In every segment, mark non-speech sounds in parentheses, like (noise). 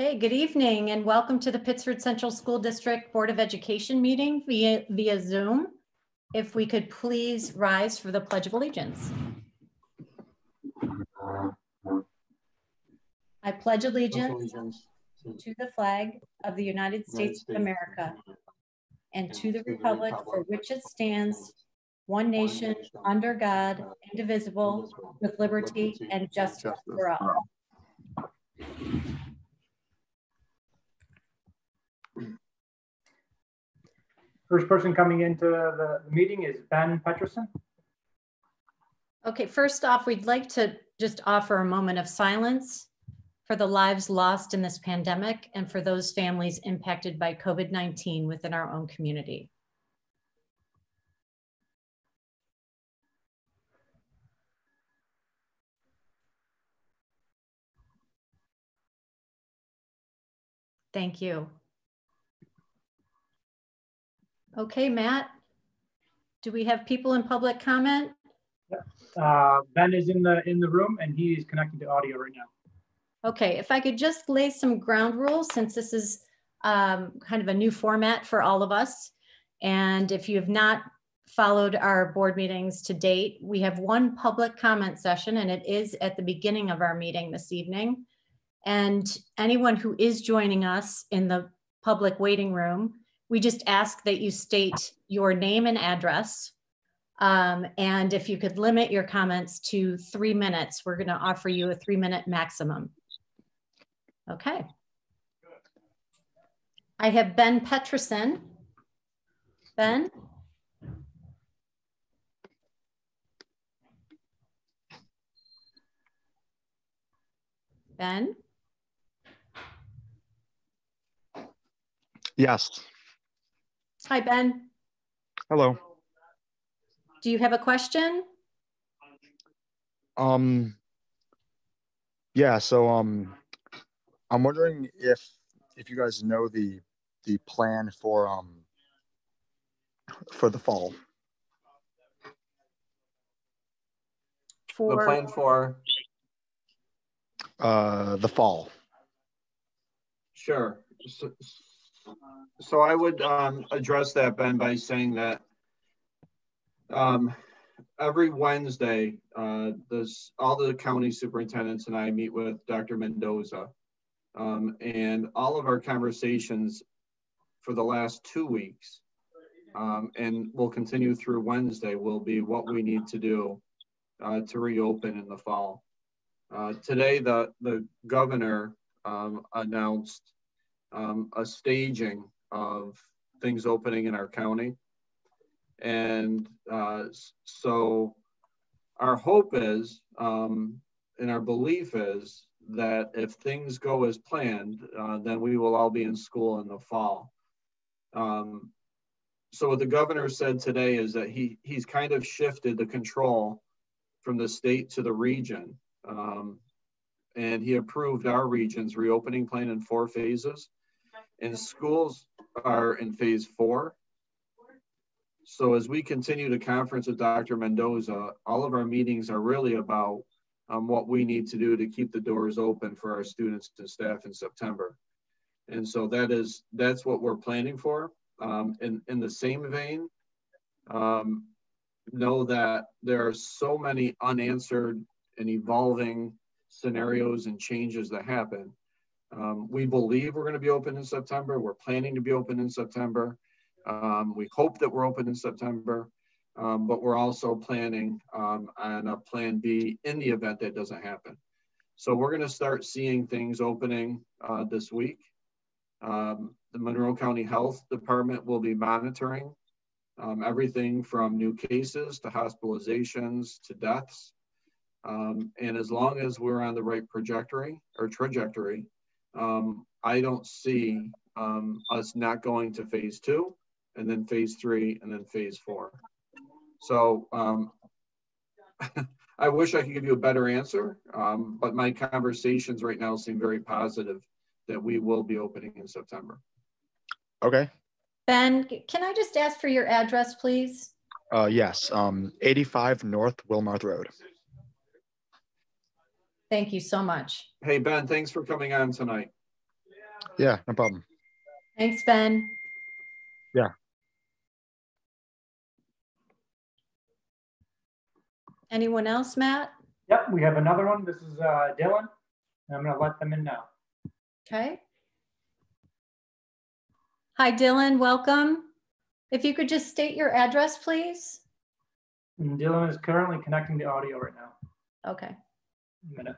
Okay, good evening and welcome to the Pittsford Central School District Board of Education meeting via, via Zoom. If we could please rise for the Pledge of Allegiance. I pledge allegiance to the flag of the United States of America and to the republic for which it stands, one nation, under God, indivisible, with liberty and justice for all. First person coming into the, meeting is Ben Peterson. Okay, first off, we'd like to just offer a moment of silence for the lives lost in this pandemic and for those families impacted by COVID-19 within our own community. Thank you. Okay, Matt, do we have people in public comment? Uh, ben is in the in the room and he is connected to audio right now. Okay, if I could just lay some ground rules since this is um, kind of a new format for all of us. And if you have not followed our board meetings to date, we have one public comment session and it is at the beginning of our meeting this evening. And anyone who is joining us in the public waiting room we just ask that you state your name and address. Um, and if you could limit your comments to three minutes, we're going to offer you a three minute maximum. Okay. I have Ben Peterson. Ben? Ben? Yes. Hi, Ben. Hello. Do you have a question? Um, yeah, so um, I'm wondering if if you guys know the the plan for um for the fall. For The plan for, Uh, the fall. sure. So, so I would um, address that, Ben, by saying that um, every Wednesday, uh, this, all the county superintendents and I meet with Dr. Mendoza. Um, and all of our conversations for the last two weeks, um, and will continue through Wednesday, will be what we need to do uh, to reopen in the fall. Uh, today, the, the governor um, announced um, a staging of things opening in our county. And uh, so our hope is, um, and our belief is that if things go as planned, uh, then we will all be in school in the fall. Um, so what the governor said today is that he he's kind of shifted the control from the state to the region. Um, and he approved our region's reopening plan in four phases. And schools are in phase four. So as we continue to conference with Dr. Mendoza, all of our meetings are really about um, what we need to do to keep the doors open for our students and staff in September. And so that is, that's what we're planning for. Um, in, in the same vein, um, know that there are so many unanswered and evolving scenarios and changes that happen um, we believe we're going to be open in September. We're planning to be open in September. Um, we hope that we're open in September, um, but we're also planning um, on a plan B in the event that doesn't happen. So we're going to start seeing things opening uh, this week. Um, the Monroe County Health Department will be monitoring um, everything from new cases to hospitalizations to deaths. and as long as we're on the right trajectory or trajectory, um, I don't see um, us not going to phase two and then phase three and then phase four. So um, (laughs) I wish I could give you a better answer, um, but my conversations right now seem very positive that we will be opening in September. Okay. Ben, can I just ask for your address, please? Uh, yes, um, 85 North Wilmarth Road. Thank you so much. Hey, Ben, thanks for coming on tonight. Yeah, no problem. Thanks, Ben. Yeah. Anyone else, Matt? Yep, we have another one. This is uh, Dylan. and I'm gonna let them in now. Okay. Hi, Dylan, welcome. If you could just state your address, please. And Dylan is currently connecting the audio right now. Okay. A minute.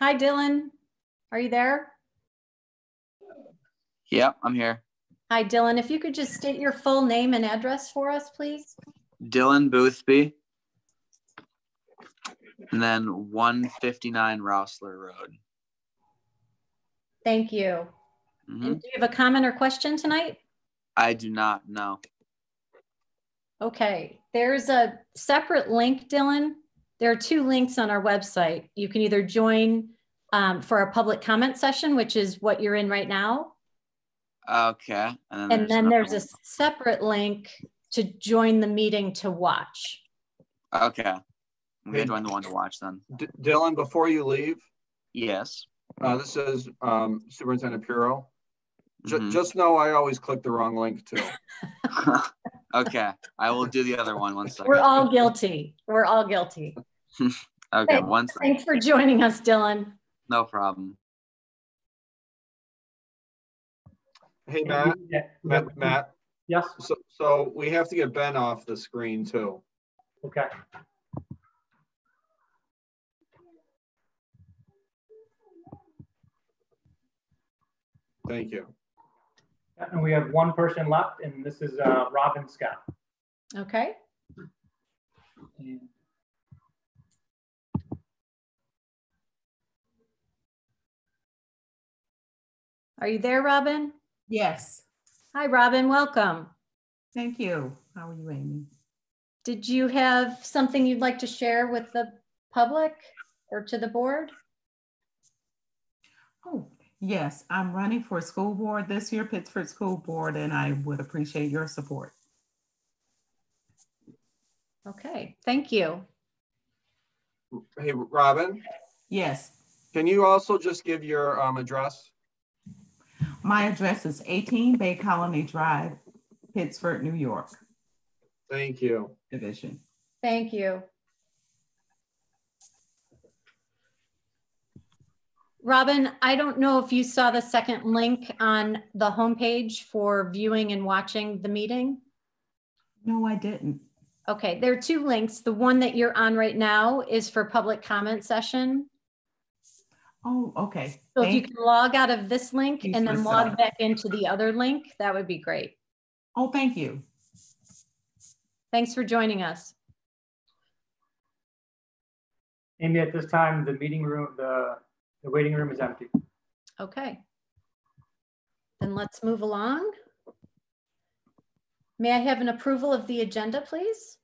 Hi, Dylan. Are you there? Yeah, I'm here. Hi, Dylan. If you could just state your full name and address for us, please. Dylan Boothby. And then 159 Rossler Road. Thank you. Mhm. And do you have a comment or question tonight? I do not know. Okay, there's a separate link, Dylan. There are two links on our website. You can either join um, for a public comment session, which is what you're in right now. Okay. And then And there's, then there's a separate link to join the meeting to watch. Okay. I'm Hey. gonna join the one to watch then. D- Dylan, before you leave, Yes. uh, this is um, Superintendent Pero. Ju- Mhm. Just know I always click the wrong link too. (laughs) (laughs) okay. I will do the other one one second. We're all guilty. We're all guilty. (laughs) okay. Thanks. One second. Thanks for joining us, Dylan. No problem. Hey, Matt, Yeah, Matt, Matt, Yes, so, so we have to get Ben off the screen too. okay. Thank you. And we have one person left, and this is uh, Robin Scott. Okay. And Are you there, Robin? Yes, Hi, Robin. Welcome. thank you. How are you, Amy? Did you have something you'd like to share with the public or to the board? Oh, yes, I'm running for school board this year, Pittsford School Board, and I would appreciate your support. Okay, thank you. Hey, Robin, Yes, can you also just give your um, address? My address is 18 Bay Colony Drive, Pittsford, New York, Thank you. Division. Thank you. Robin, I don't know if you saw the second link on the homepage for viewing and watching the meeting. No, I didn't. Okay, there are two links. The one that you're on right now is for public comment session. Oh, okay. So if you Thank- can log out of this link and then listen. log back into the other link, that would be great. Oh, thank you. Thanks for joining us. Amy, at this time, the meeting room, the, the waiting room is empty. Okay. Then let's move along. May I have an approval of the agenda, please?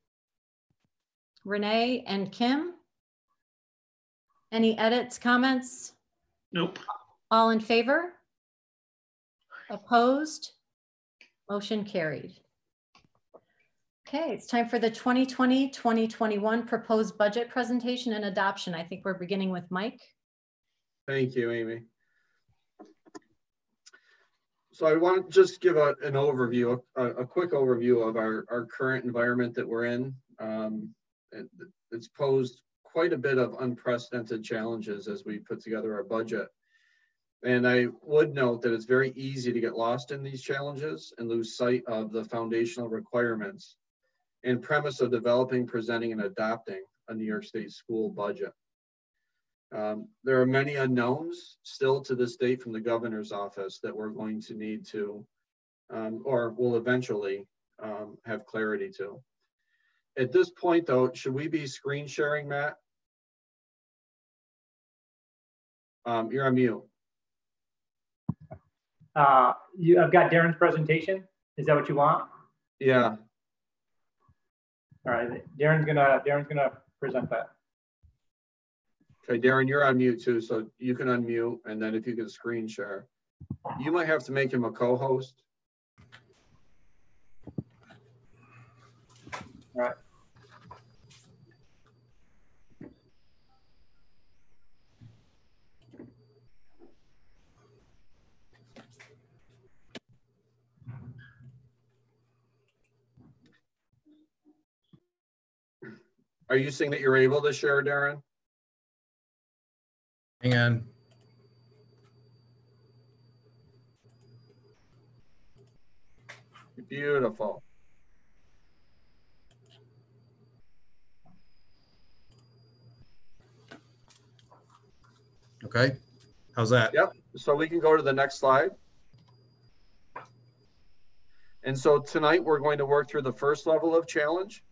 Renee and Kim? Any edits, comments? Nope. All in favor? Opposed? Motion carried. Okay, it's time for the 2020-2021 proposed budget presentation and adoption. I think we're beginning with Mike. Thank you, Amy. So I want to just give a, an overview, a, a quick overview of our, our current environment that we're in. Um, it- it's posed quite a bit of unprecedented challenges as we put together our budget. And I would note that it's very easy to get lost in these challenges and lose sight of the foundational requirements and premise of developing, presenting, and adopting a New York State school budget. Um, there are many unknowns still to this date from the governor's office that we're going to need to, um, or will eventually um, have clarity to. At this point, though, should we be screen sharing, Matt? Um, you're on mute. Uh, you, I've got Darren's presentation. Is that what you want? Yeah, All right, Darren's gonna, Darren's gonna present that. Okay, Darren, you're on mute too, so you can unmute and then if you can screen share. You might have to make him a co-host. Are you saying that you're able to share, Darren? Hang on. Beautiful. Okay. How's that? Yep, so we can go to the next slide. And so tonight, we're going to work through the first level of challenge,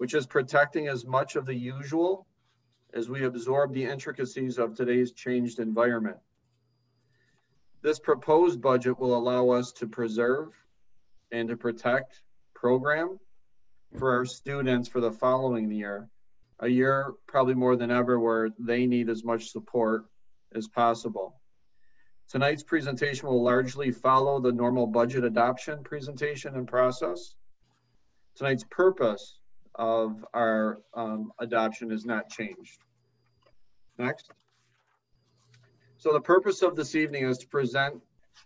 which is protecting as much of the usual as we absorb the intricacies of today's changed environment. This proposed budget will allow us to preserve and to protect program for our students for the following year, a year probably more than ever where they need as much support as possible. Tonight's presentation will largely follow the normal budget adoption presentation and process. Tonight's purpose of our um, adoption is not changed. Next. So the purpose of this evening is to present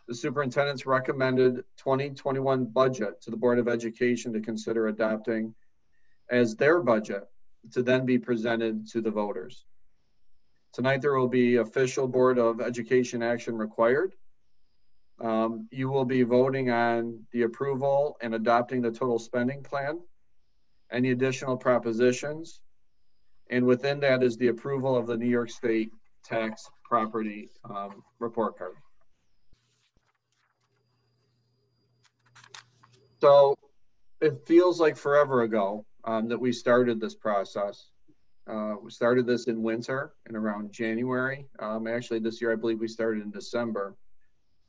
the superintendent's recommended 2021 budget to the Board of Education to consider adopting as their budget to then be presented to the voters. Tonight, there will be official Board of Education action required. Um, you will be voting on the approval and adopting the total spending plan, any additional propositions, and within that is the approval of the New York State tax property um, report card. So it feels like forever ago um, that we started this process. Uh, we started this in winter and around January. Um, actually, this year, I believe we started in December,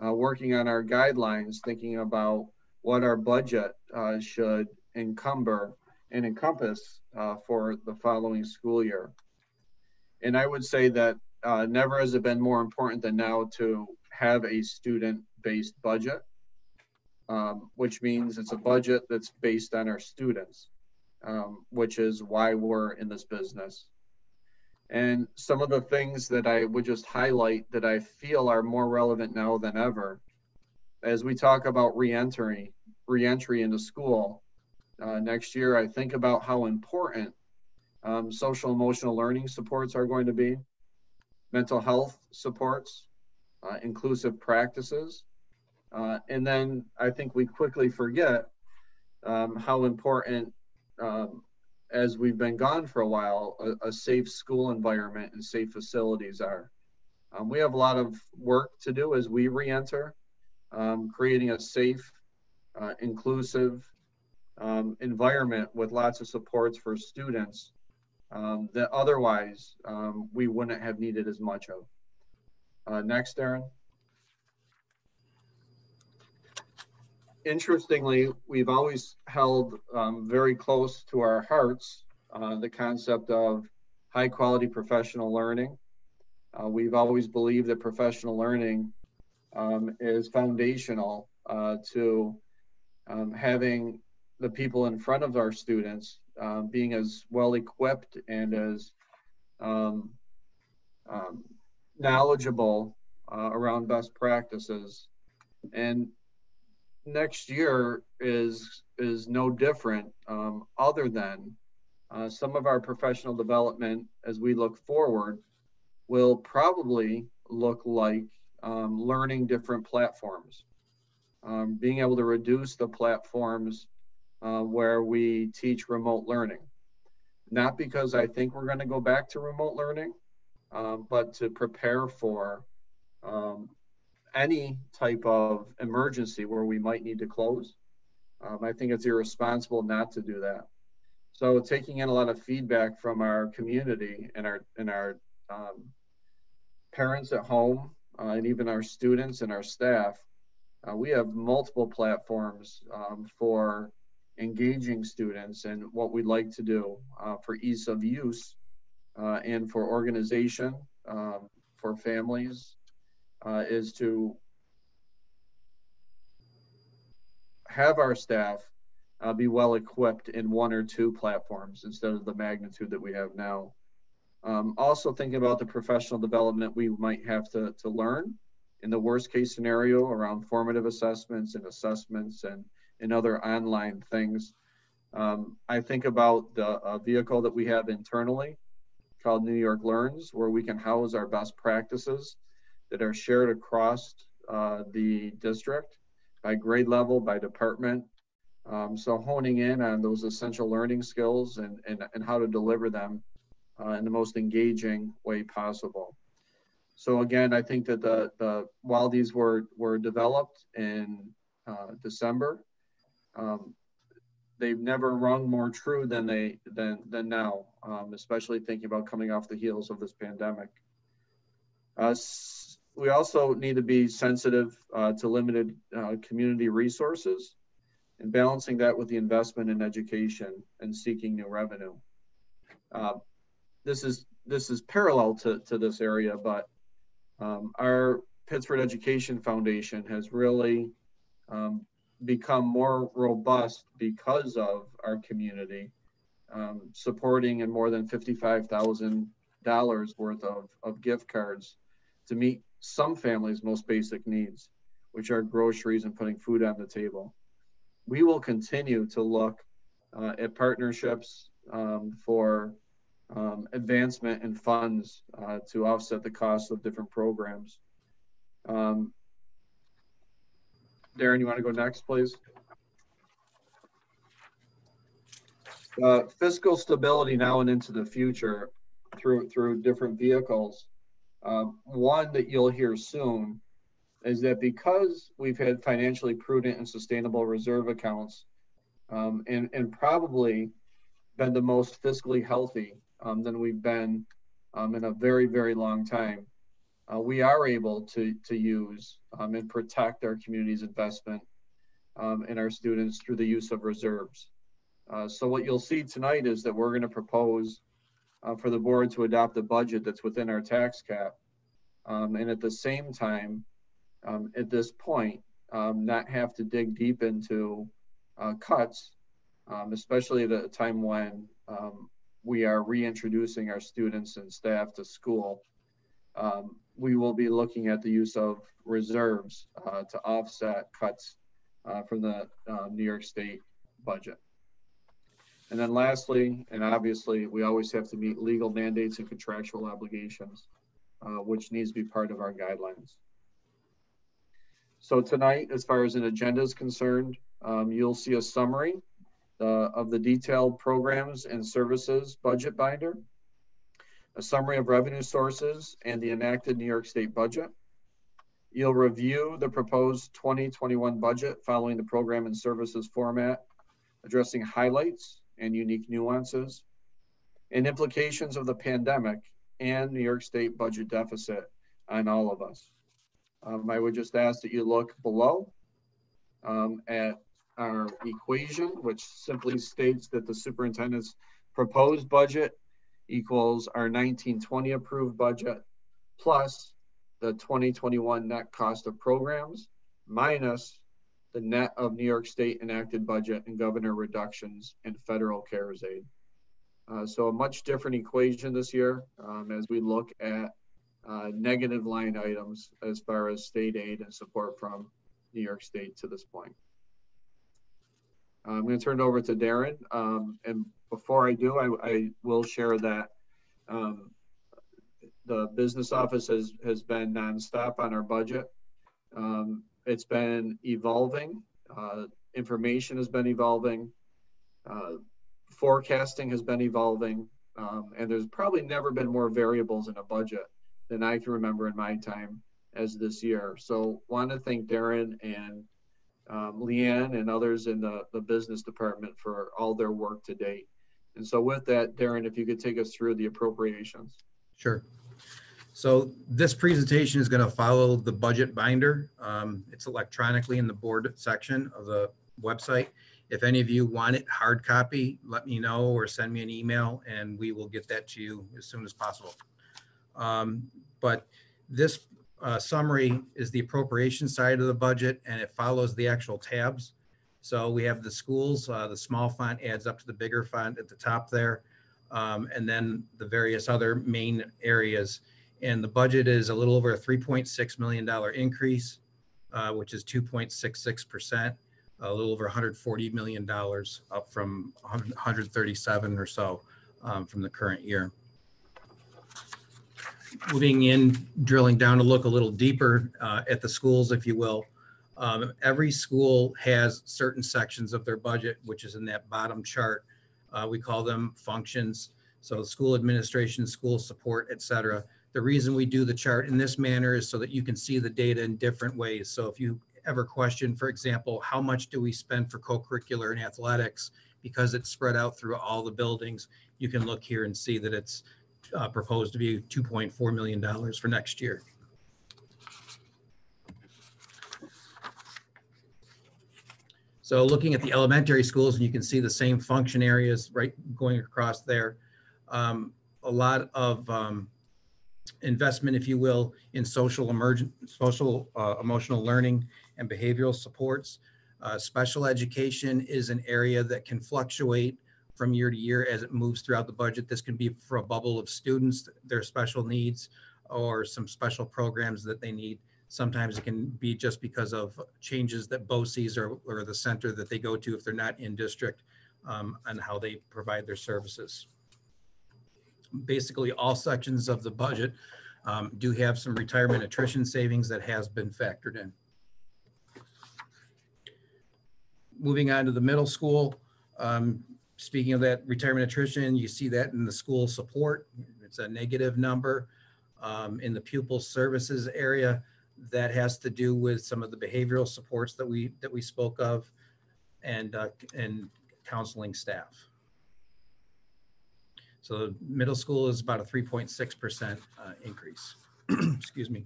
uh, working on our guidelines, thinking about what our budget uh, should encumber and encompass uh, for the following school year. And I would say that uh, never has it been more important than now to have a student-based budget, um, which means it's a budget that's based on our students um, which is why we're in this business. And some of the things that I would just highlight that I feel are more relevant now than ever, as we talk about reentry, reentry into school uh, next year, I think about how important um, social emotional learning supports are going to be, mental health supports, uh, inclusive practices, uh, and then I think we quickly forget um, how important um, as we've been gone for a while, a, a, safe school environment and safe facilities are. Um, we have a lot of work to do as we re-enter, um, creating a safe, uh, inclusive um, environment with lots of supports for students um, that otherwise um, we wouldn't have needed as much of. Uh, next, Aaron. interestingly, we've always held um, very close to our hearts uh, the concept of high quality professional learning. Uh, we've always believed that professional learning um, is foundational uh, to um, having the people in front of our students um, being as well equipped and as um, um, knowledgeable uh, around best practices. And next year is is no different um, other than uh, some of our professional development as we look forward will probably look like um, learning different platforms um, being able to reduce the platforms uh, where we teach remote learning not because i think we're going to go back to remote learning um, but to prepare for um, any type of emergency where we might need to close. Um, I think it's irresponsible not to do that. So taking in a lot of feedback from our community and our and our um, parents at home uh, and even our students and our staff, uh, we have multiple platforms um, for engaging students and what we'd like to do uh, for ease of use uh, and for organization, um, for families, uh, is to have our staff uh, be well equipped in one or two platforms instead of the magnitude that we have now. Um, also thinking about the professional development we might have to, to learn in the worst case scenario around formative assessments and assessments and, and other online things. Um, I think about the uh, vehicle that we have internally called New York Learns, where we can house our best practices that are shared across uh, the district by grade level, by department. Um, so honing in on those essential learning skills and, and, and how to deliver them uh, in the most engaging way possible. So again, I think that the, the while these were, were developed in uh, December, um, they've never rung more true than they than than now, um, especially thinking about coming off the heels of this pandemic. Uh, we also need to be sensitive uh, to limited uh, community resources and balancing that with the investment in education and seeking new revenue. Uh, this is this is parallel to, to this area, but um, our Pittsford Education Foundation has really um, become more robust because of our community um, supporting in more than $55,000 worth of, of gift cards to meet some families' most basic needs, which are groceries and putting food on the table. We will continue to look uh, at partnerships um, for um, advancement and funds uh, to offset the cost of different programs. Um, Darren, you want to go next, please? Uh, fiscal stability now and into the future through through different vehicles. Uh, one that you'll hear soon is that because we've had financially prudent and sustainable reserve accounts, um, and and probably been the most fiscally healthy um, than we've been um, in a very very long time uh, we are able to, to use um, and protect our community's investment um, in our students through the use of reserves. Uh, so what you'll see tonight is that we're going to propose uh, for the board to adopt a budget that's within our tax cap. Um, and at the same time, um, at this point, um, not have to dig deep into uh, cuts, um, especially at a time when we are reintroducing our students and staff to school. Um, we will be looking at the use of reserves uh, to offset cuts uh, from the uh, New York State budget. And then lastly, and obviously, we always have to meet legal mandates and contractual obligations, uh, which needs to be part of our guidelines. So tonight, as far as an agenda is concerned, um, you'll see a summary uh, of the detailed programs and services budget binder a summary of revenue sources and the enacted New York State budget. You'll review the proposed 2021 budget following the program and services format, addressing highlights and unique nuances and implications of the pandemic and New York State budget deficit on all of us. Um, I would just ask that you look below um, at our equation, which simply states that the superintendent's proposed budget equals our 1920 approved budget plus the 2021 net cost of programs minus the net of New York State enacted budget and governor reductions and federal CARES aid. Uh, so a much different equation this year um, as we look at uh, negative line items as far as state aid and support from New York State to this point. I'm going to turn it over to Darren. Um, and before I do, I, I will share that um, the business office has, has been nonstop on our budget. Um, it's been evolving. Uh, information has been evolving. Uh, forecasting has been evolving. Um, and there's probably never been more variables in a budget than I can remember in my time as this year. So want to thank Darren and um, Leanne and others in the, the business department for all their work to date. And so with that, Darren, if you could take us through the appropriations. Sure. So this presentation is going to follow the budget binder. Um, It's electronically in the board section of the website. If any of you want it hard copy, let me know or send me an email and we will get that to you as soon as possible. Um, But this uh, summary is the appropriation side of the budget and it follows the actual tabs. So we have the schools, uh, the small font adds up to the bigger font at the top there. Um, and then the various other main areas. And the budget is a little over a $3.6 million increase, uh, which is 2.66%, a little over $140 million up from 137 or so um, from the current year moving in, drilling down to look a little deeper uh, at the schools, if you will. Um, Every school has certain sections of their budget, which is in that bottom chart. Uh, We call them functions. So school administration, school support, et cetera. The reason we do the chart in this manner is so that you can see the data in different ways. So if you ever question, for example, how much do we spend for co-curricular and athletics? Because it's spread out through all the buildings, you can look here and see that it's uh, proposed to be $2.4 million for next year. So looking at the elementary schools, and you can see the same function areas right going across there. Um, A lot of um, investment, if you will, in social emergent, social uh, emotional learning and behavioral supports. Uh, Special education is an area that can fluctuate from year to year as it moves throughout the budget. This can be for a bubble of students, their special needs, or some special programs that they need. Sometimes it can be just because of changes that BOCES or, or the center that they go to if they're not in district um, and how they provide their services. Basically, all sections of the budget um, do have some retirement attrition savings that has been factored in. Moving on to the middle school, um, speaking of that retirement attrition, you see that in the school support. It's a negative number. Um, in the pupil services area, that has to do with some of the behavioral supports that we that we spoke of, and uh, and counseling staff. So middle school is about a 3.6 percent uh, increase. (clears throat) Excuse me.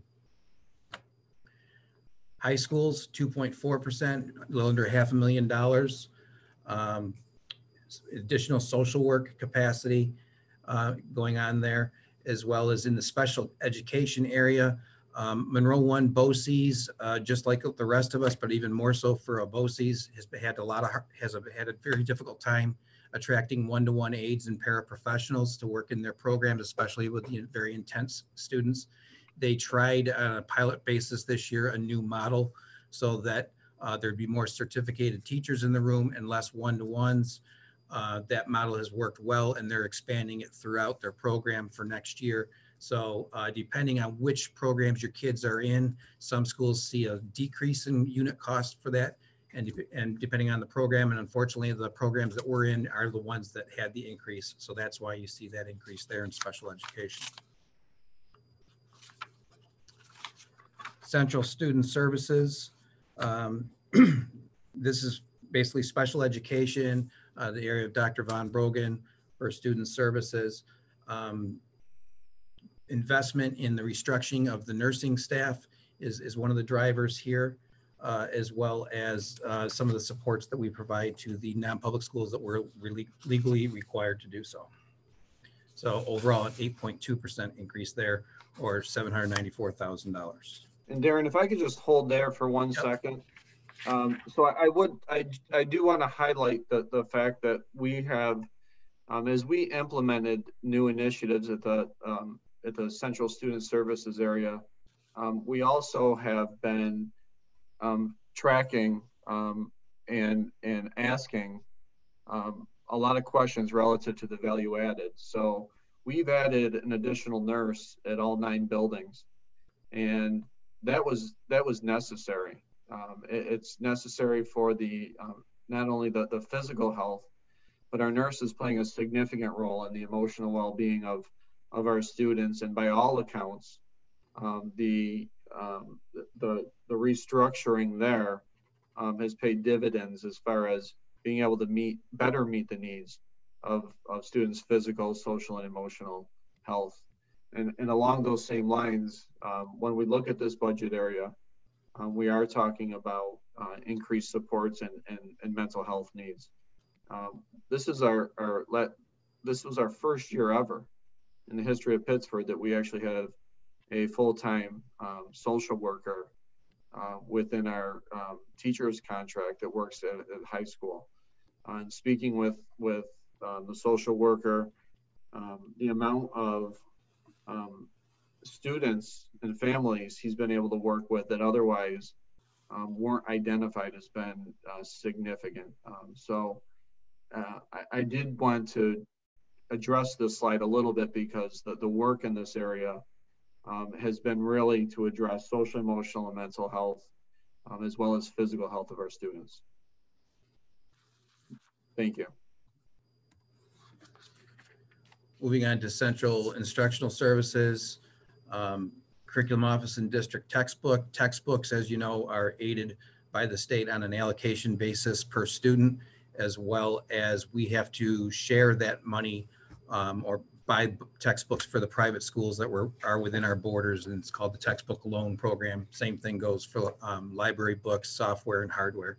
High schools 2.4 percent, a little under half a million dollars. Um, additional social work capacity uh, going on there, as well as in the special education area. Um, Monroe One BOCES, uh, just like the rest of us, but even more so for a BOCES, has had a lot of, has had a very difficult time attracting one-to-one aides and paraprofessionals to work in their programs, especially with the very intense students. They tried on a pilot basis this year, a new model so that uh, there'd be more certificated teachers in the room and less one-to-ones. Uh, that model has worked well and they're expanding it throughout their program for next year. So uh, depending on which programs your kids are in, some schools see a decrease in unit cost for that. And, and depending on the program, and unfortunately, the programs that we're in are the ones that had the increase. So that's why you see that increase there in special education. Central Student Services. um, (clears throat) This is basically special education, uh, the area of Dr. Von Brogan for student services. Um, investment in the restructuring of the nursing staff is, is one of the drivers here, uh, as well as uh, some of the supports that we provide to the non-public schools that we're really legally required to do so. So overall, an 8.2% increase there, or $794,000. And Darren, if I could just hold there for one Yep. second. Um, so I, I would, I, I do want to highlight the, the fact that we have, um, as we implemented new initiatives at the, um, at the Central Student Services area, um, we also have been, um, tracking, um, and, and asking, a lot of questions relative to the value added. So we've added an additional nurse at all nine buildings. And that was, that was necessary. Um, it- it's necessary for the, um, not only the, the physical health, but our nurses playing a significant role in the emotional well-being of, of our students. And by all accounts, um, the, um, the, the restructuring there, um, has paid dividends as far as being able to meet, better meet the needs of, of students' physical, social, and emotional health. And, and along those same lines, um, when we look at this budget area, um, we are talking about uh, increased supports and, and, and mental health needs. Um, this is our, our let, this was our first year ever in the history of Pittsford that we actually have a full-time um, social worker uh, within our um, teacher's contract that works at, at high school. Uh, and speaking with with um, the social worker, um, the amount of um, students and families he's been able to work with that otherwise um, weren't identified has been uh, significant. Um, so uh, I, I did want to address this slide a little bit because the, the work in this area um, has been really to address social, emotional, and mental health, um, as well as physical health of our students. Thank you. Moving on to central instructional services, um, curriculum office and district textbook. Textbooks, as you know, are aided by the state on an allocation basis per student, as well as we have to share that money um, or buy textbooks for the private schools that were, are within our borders, and it's called the textbook loan program. Same thing goes for um, library books, software, and hardware.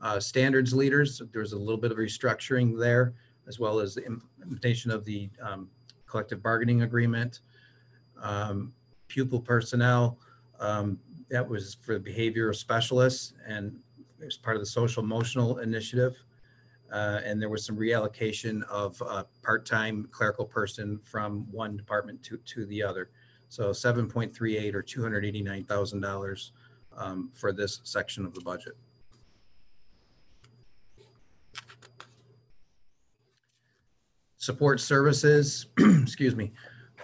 Uh, standards leaders, there's a little bit of restructuring there, as well as the implementation of the um, collective bargaining agreement. Um, pupil personnel, um, that was for behavioral specialists and it was part of the social emotional initiative. Uh, and there was some reallocation of a part-time clerical person from one department to, to the other. So 7.38 or $289,000 um, for this section of the budget. Support services, (clears throat) excuse me,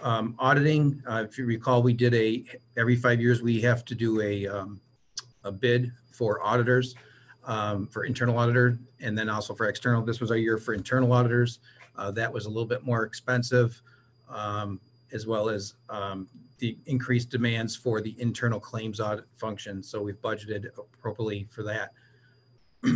um, auditing. Uh, if you recall, we did a, every five years, we have to do a, um, a bid for auditors um, for internal auditor and then also for external. This was our year for internal auditors. Uh, that was a little bit more expensive, um, as well as um, the increased demands for the internal claims audit function. So we've budgeted appropriately for that. (clears throat)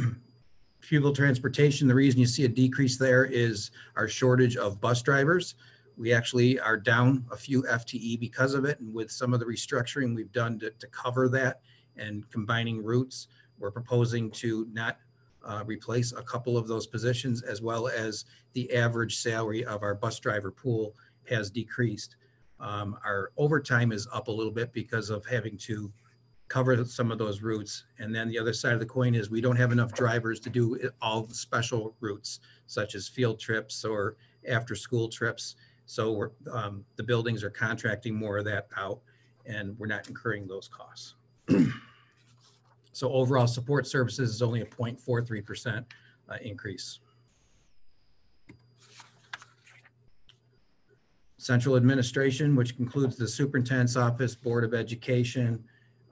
Pupil transportation, the reason you see a decrease there is our shortage of bus drivers. We actually are down a few FTE because of it. And with some of the restructuring we've done to, to cover that and combining routes, we're proposing to not uh, replace a couple of those positions as well as the average salary of our bus driver pool has decreased. Um, our overtime is up a little bit because of having to cover some of those routes. And then the other side of the coin is we don't have enough drivers to do all the special routes such as field trips or after school trips. So um, the buildings are contracting more of that out and we're not incurring those costs. (clears throat) So overall support services is only a 0.43% uh, increase. Central administration, which includes the superintendent's office, Board of Education,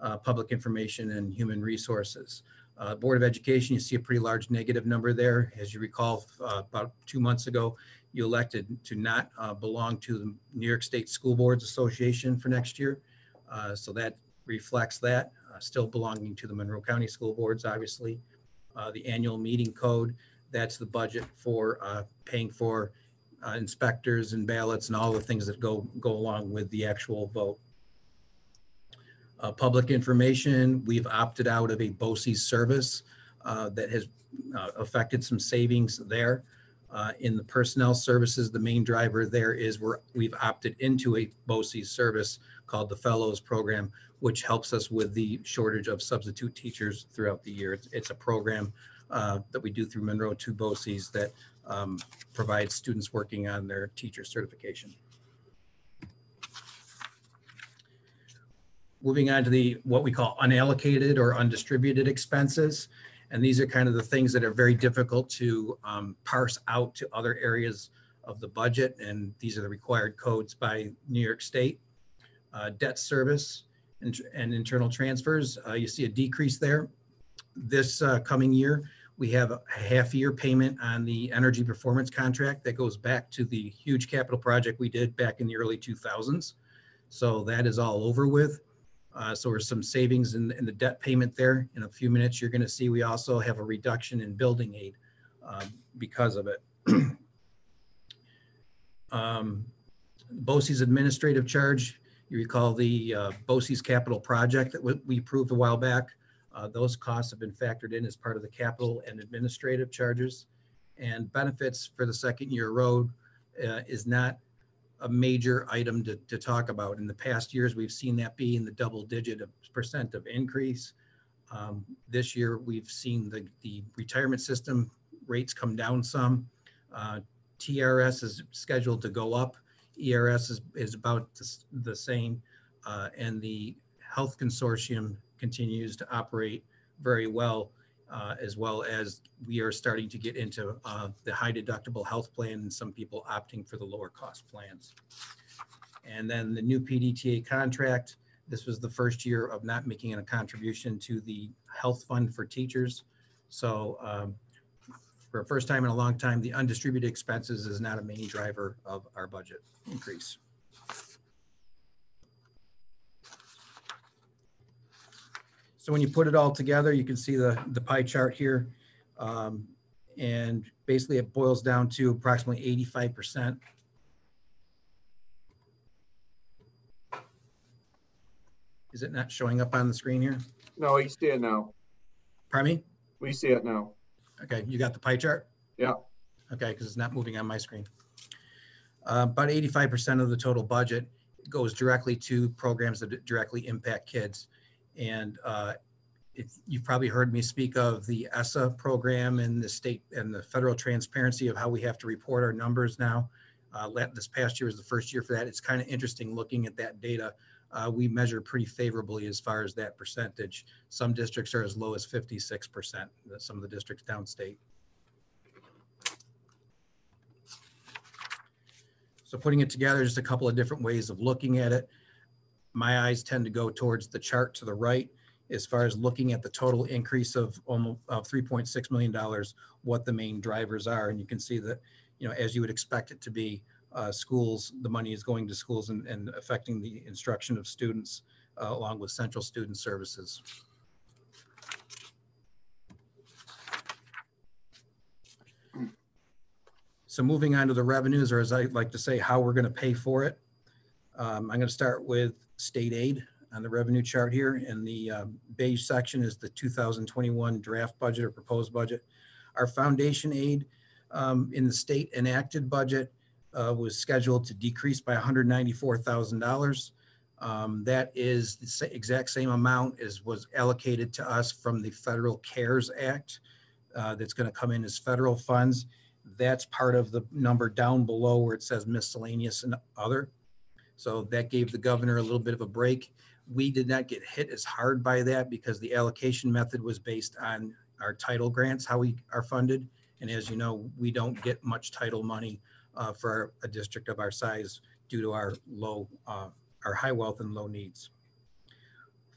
uh, Public Information and Human Resources. Uh, Board of Education, you see a pretty large negative number there. As you recall, uh, about two months ago, you elected to not uh, belong to the New York State School Boards Association for next year. Uh, So that reflects that, uh, still belonging to the Monroe County School Boards, obviously. Uh, The annual meeting code, that's the budget for uh, paying for uh, inspectors and ballots and all the things that go, go along with the actual vote. Public information, we've opted out of a BOCES service that has affected some savings there. Uh, In the personnel services, the main driver there is we're, we've opted into a BOCES service called the Fellows Program, which helps us with the shortage of substitute teachers throughout the year. It's, it's a program uh, that we do through Monroe Two BOCES that um, provides students working on their teacher certification. Moving on to the, what we call unallocated or undistributed expenses. And these are kind of the things that are very difficult to um, parse out to other areas of the budget. And these are the required codes by New York State. Uh, Debt service and, and internal transfers, uh, you see a decrease there. This uh, coming year, we have a half year payment on the energy performance contract that goes back to the huge capital project we did back in the early 2000s. So that is all over with. Uh, so there's some savings in, in the debt payment there. In a few minutes, you're going to see we also have a reduction in building aid um, because of it. (clears throat) um, BOCES administrative charge, you recall the uh, BOCES capital project that we- approved a while back. Uh, Those costs have been factored in as part of the capital and administrative charges. And benefits for the second year road uh, is not a major item to, to talk about. In the past years, we've seen that be in the double digit of percent of increase. Um, This year, we've seen the, the retirement system rates come down some. Uh, TRS is scheduled to go up. ERS is, is about the the same. Uh, And the health consortium continues to operate very well, uh, as well as we are starting to get into uh, the high deductible health plan and some people opting for the lower cost plans. And then the new PDTA contract, this was the first year of not making a contribution to the health fund for teachers. So um, for a first time in a long time, the undistributed expenses is not a main driver of our budget increase. So when you put it all together, you can see the, the pie chart here. Um, And basically it boils down to approximately eighty-five percent. Is it not showing up on the screen here? No, we see it now. Pardon me? We see it now. Okay, you got the pie chart? Yeah. Okay, because it's not moving on my screen. Uh, About eighty-five percent of the total budget goes directly to programs that directly impact kids. And uh, if, you've probably heard me speak of the ESSA program and the state and the federal transparency of how we have to report our numbers now. Uh, This past year was the first year for that. It's kind of interesting looking at that data. Uh, We measure pretty favorably as far as that percentage. Some districts are as low as fifty-six percent, some of the districts downstate. So putting it together, just a couple of different ways of looking at it. My eyes tend to go towards the chart to the right as far as looking at the total increase of almost of $3.6 million, what the main drivers are. And you can see that, you know, as you would expect it to be, uh, schools, the money is going to schools and, and affecting the instruction of students uh, along with central student services. So moving on to the revenues, or as I like to say, how we're going to pay for it. Um, I'm going to start with state aid on the revenue chart here. And the um, beige section is the 2021 draft budget or proposed budget. Our foundation aid um, in the state enacted budget uh, was scheduled to decrease by $194,000. Um, That is the exact same amount as was allocated to us from the Federal CARES Act uh, that's going to come in as federal funds. That's part of the number down below where it says miscellaneous and other. So that gave the governor a little bit of a break. We did not get hit as hard by that because the allocation method was based on our title grants, how we are funded. And as you know, we don't get much title money uh, for a district of our size due to our low, uh, our high wealth and low needs.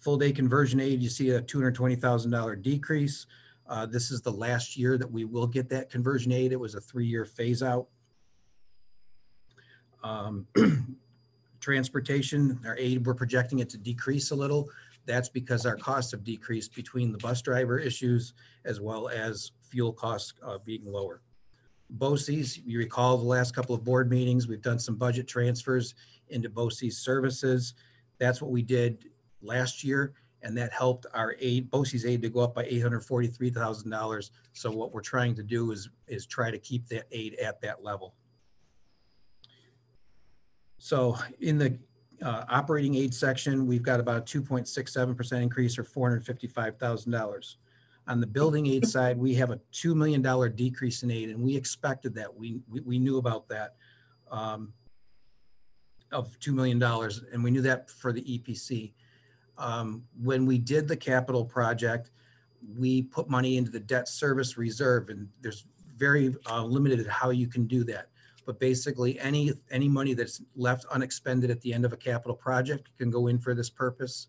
Full day conversion aid, you see a $220,000 decrease. Uh, This is the last year that we will get that conversion aid. It was a three-year phase out. Um, (clears throat) Transportation, our aid, we're projecting it to decrease a little. That's because our costs have decreased between the bus driver issues as well as fuel costs uh, being lower. BOCES, you recall the last couple of board meetings, we've done some budget transfers into BOCES services. That's what we did last year, and that helped our aid, BOCES aid to go up by eight hundred forty-three thousand dollars. So what we're trying to do is, is try to keep that aid at that level. So in the uh, operating aid section, we've got about seven percent increase or four hundred fifty-five thousand dollars. On the building aid side, we have a two million dollar decrease in aid, and we expected that. We, we, we knew about that. um, Of two million dollars, and we knew that for the EPC. Um, When we did the capital project, we put money into the debt service reserve, and there's very uh, limited how you can do that. But basically, any, any money that's left unexpended at the end of a capital project can go in for this purpose,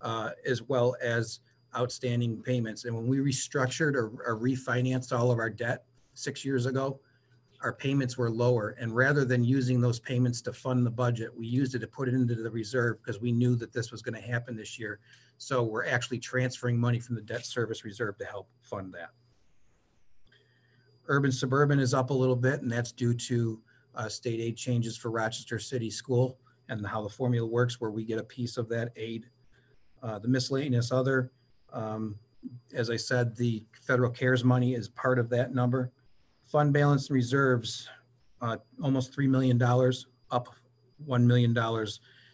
uh, as well as outstanding payments. And when we restructured or or refinanced all of our debt six years ago, our payments were lower. And rather than using those payments to fund the budget, we used it to put it into the reserve because we knew that this was going to happen this year. So we're actually transferring money from the debt service reserve to help fund that. Urban suburban is up a little bit, and that's due to uh, state aid changes for Rochester City School and how the formula works, where we get a piece of that aid. Uh, The miscellaneous other, Um, As I said, the federal CARES money is part of that number. Fund balance and reserves, uh, almost $3 million, up $1 million.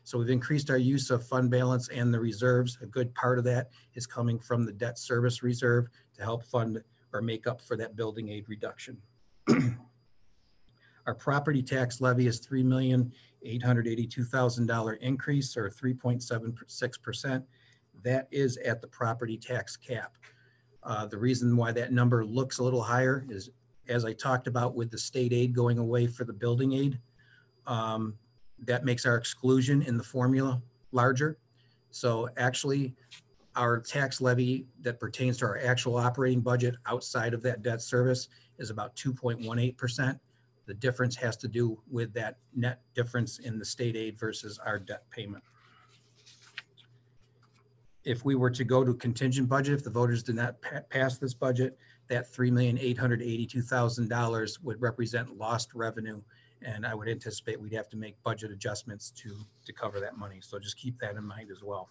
So we've increased our use of fund balance and the reserves. A good part of that is coming from the debt service reserve to help fund or make up for that building aid reduction. (clears throat) Our property tax levy is three million, eight hundred eighty-two thousand dollar increase or three point seven six percent. That is at the property tax cap. Uh, the reason why that number looks a little higher is, as I talked about with the state aid going away for the building aid, um, that makes our exclusion in the formula larger. So actually, our tax levy that pertains to our actual operating budget outside of that debt service is about two point one eight percent. The difference has to do with that net difference in the state aid versus our debt payment. If we were to go to contingent budget, if the voters did not pa- pass this budget, that three million eight hundred eighty-two thousand dollars would represent lost revenue. And I would anticipate we'd have to make budget adjustments to, to cover that money. So just keep that in mind as well.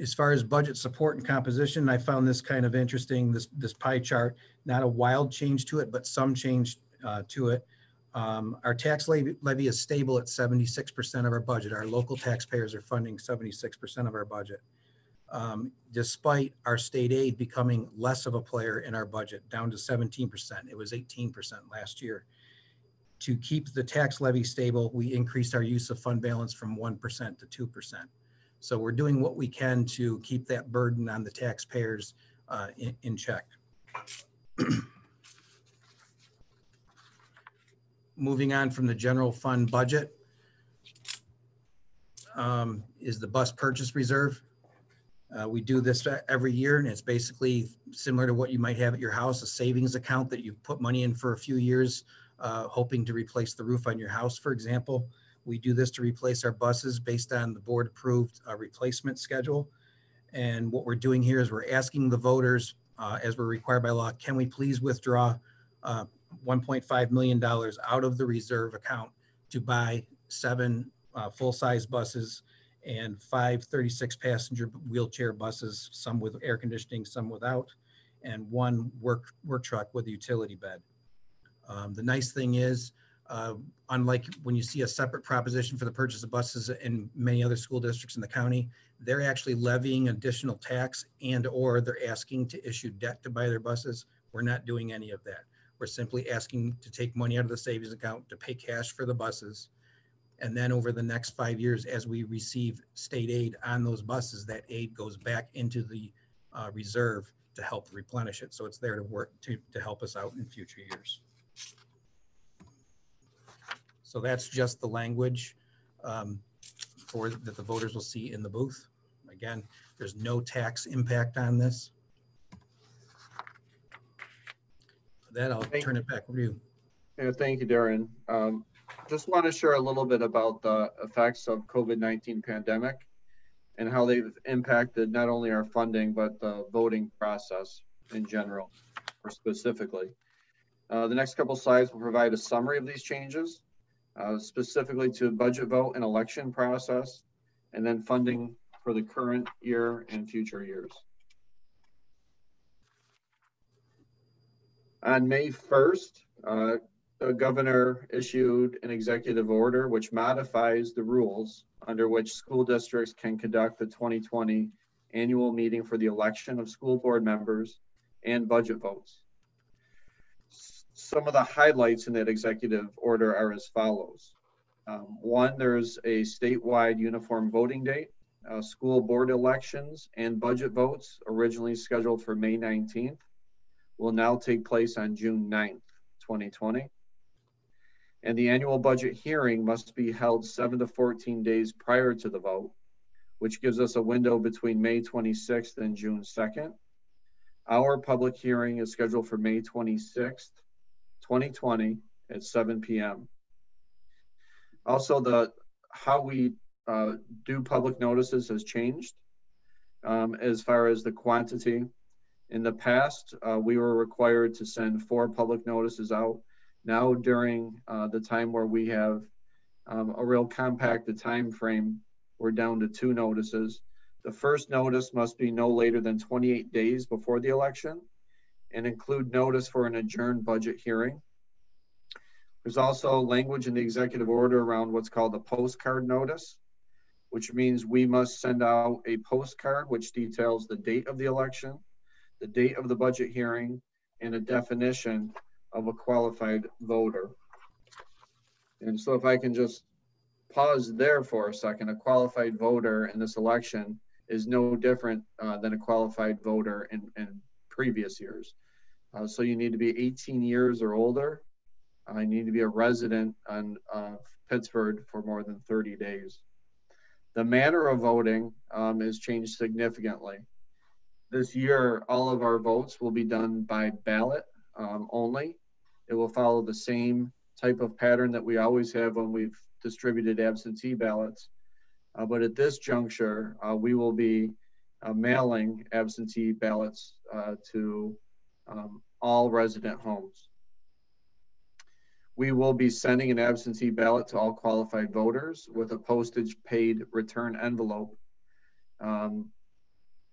As far as budget support and composition, I found this kind of interesting, this, this pie chart, not a wild change to it, but some change uh, to it. Um, Our tax levy, levy is stable at seventy-six percent of our budget. Our local taxpayers are funding seventy-six percent of our budget. Um, Despite our state aid becoming less of a player in our budget, down to seventeen percent. It was eighteen percent last year. To keep the tax levy stable, we increased our use of fund balance from one percent to two percent. So we're doing what we can to keep that burden on the taxpayers uh, in, in check. (clears throat) Moving on from the general fund budget um, is the bus purchase reserve. Uh, We do this every year and it's basically similar to what you might have at your house, a savings account that you put money in for a few years, uh, hoping to replace the roof on your house, for example. We do this to replace our buses based on the board-approved uh, replacement schedule. And what we're doing here is we're asking the voters, uh, as we're required by law, can we please withdraw uh, $1.5 million out of the reserve account to buy seven uh, full-size buses and five 36-passenger wheelchair buses, some with air conditioning, some without, and one work, work truck with a utility bed. Um, The nice thing is, uh, unlike when you see a separate proposition for the purchase of buses in many other school districts in the county, they're actually levying additional tax and/or they're asking to issue debt to buy their buses. We're not doing any of that. We're simply asking to take money out of the savings account to pay cash for the buses. And then over the next five years, as we receive state aid on those buses, that aid goes back into the uh, reserve to help replenish it. So it's there to work, to, to help us out in future years. So that's just the language um, for, that the voters will see in the booth. Again, there's no tax impact on this. For That, I'll Thank- turn it back over to you. Yeah, thank you, Darren. Um, just want to share a little bit about the effects of COVID-19 pandemic and how they've impacted not only our funding, but the voting process in general or specifically. Uh, the next couple slides will provide a summary of these changes, uh, specifically to budget vote and election process, and then funding for the current year and future years. On May 1st, uh, the governor issued an executive order which modifies the rules under which school districts can conduct the 2020 annual meeting for the election of school board members and budget votes. Some of the highlights in that executive order are as follows. Um, One, there's a statewide uniform voting date. Uh, School board elections and budget votes originally scheduled for May 19th will now take place on June 9th, 2020. And the annual budget hearing must be held seven to 14 days prior to the vote, which gives us a window between May 26th and June 2nd. Our public hearing is scheduled for May 26th, 2020 at 7 PM. Also, the, how we uh, do public notices has changed um, as far as the quantity. In the past, uh, we were required to send four public notices out. Now during uh, the time where we have um, a real compacted time frame we're down to two notices. The first notice must be no later than 28 days before the election and include notice for an adjourned budget hearing. There's also language in the executive order around what's called a postcard notice, which means we must send out a postcard which details the date of the election, the date of the budget hearing, and a definition of a qualified voter. And so if I can just pause there for a second, a qualified voter in this election is no different uh, than a qualified voter in, in previous years. Uh, so you need to be 18 years or older. Uh, you need to be a resident on uh, Pittsford for more than 30 days. The manner of voting um, has changed significantly. This year, all of our votes will be done by ballot um, only. It will follow the same type of pattern that we always have when we've distributed absentee ballots. Uh, but at this juncture, uh, we will be uh, mailing absentee ballots uh, to um, all resident homes. We will be sending an absentee ballot to all qualified voters with a postage paid return envelope um,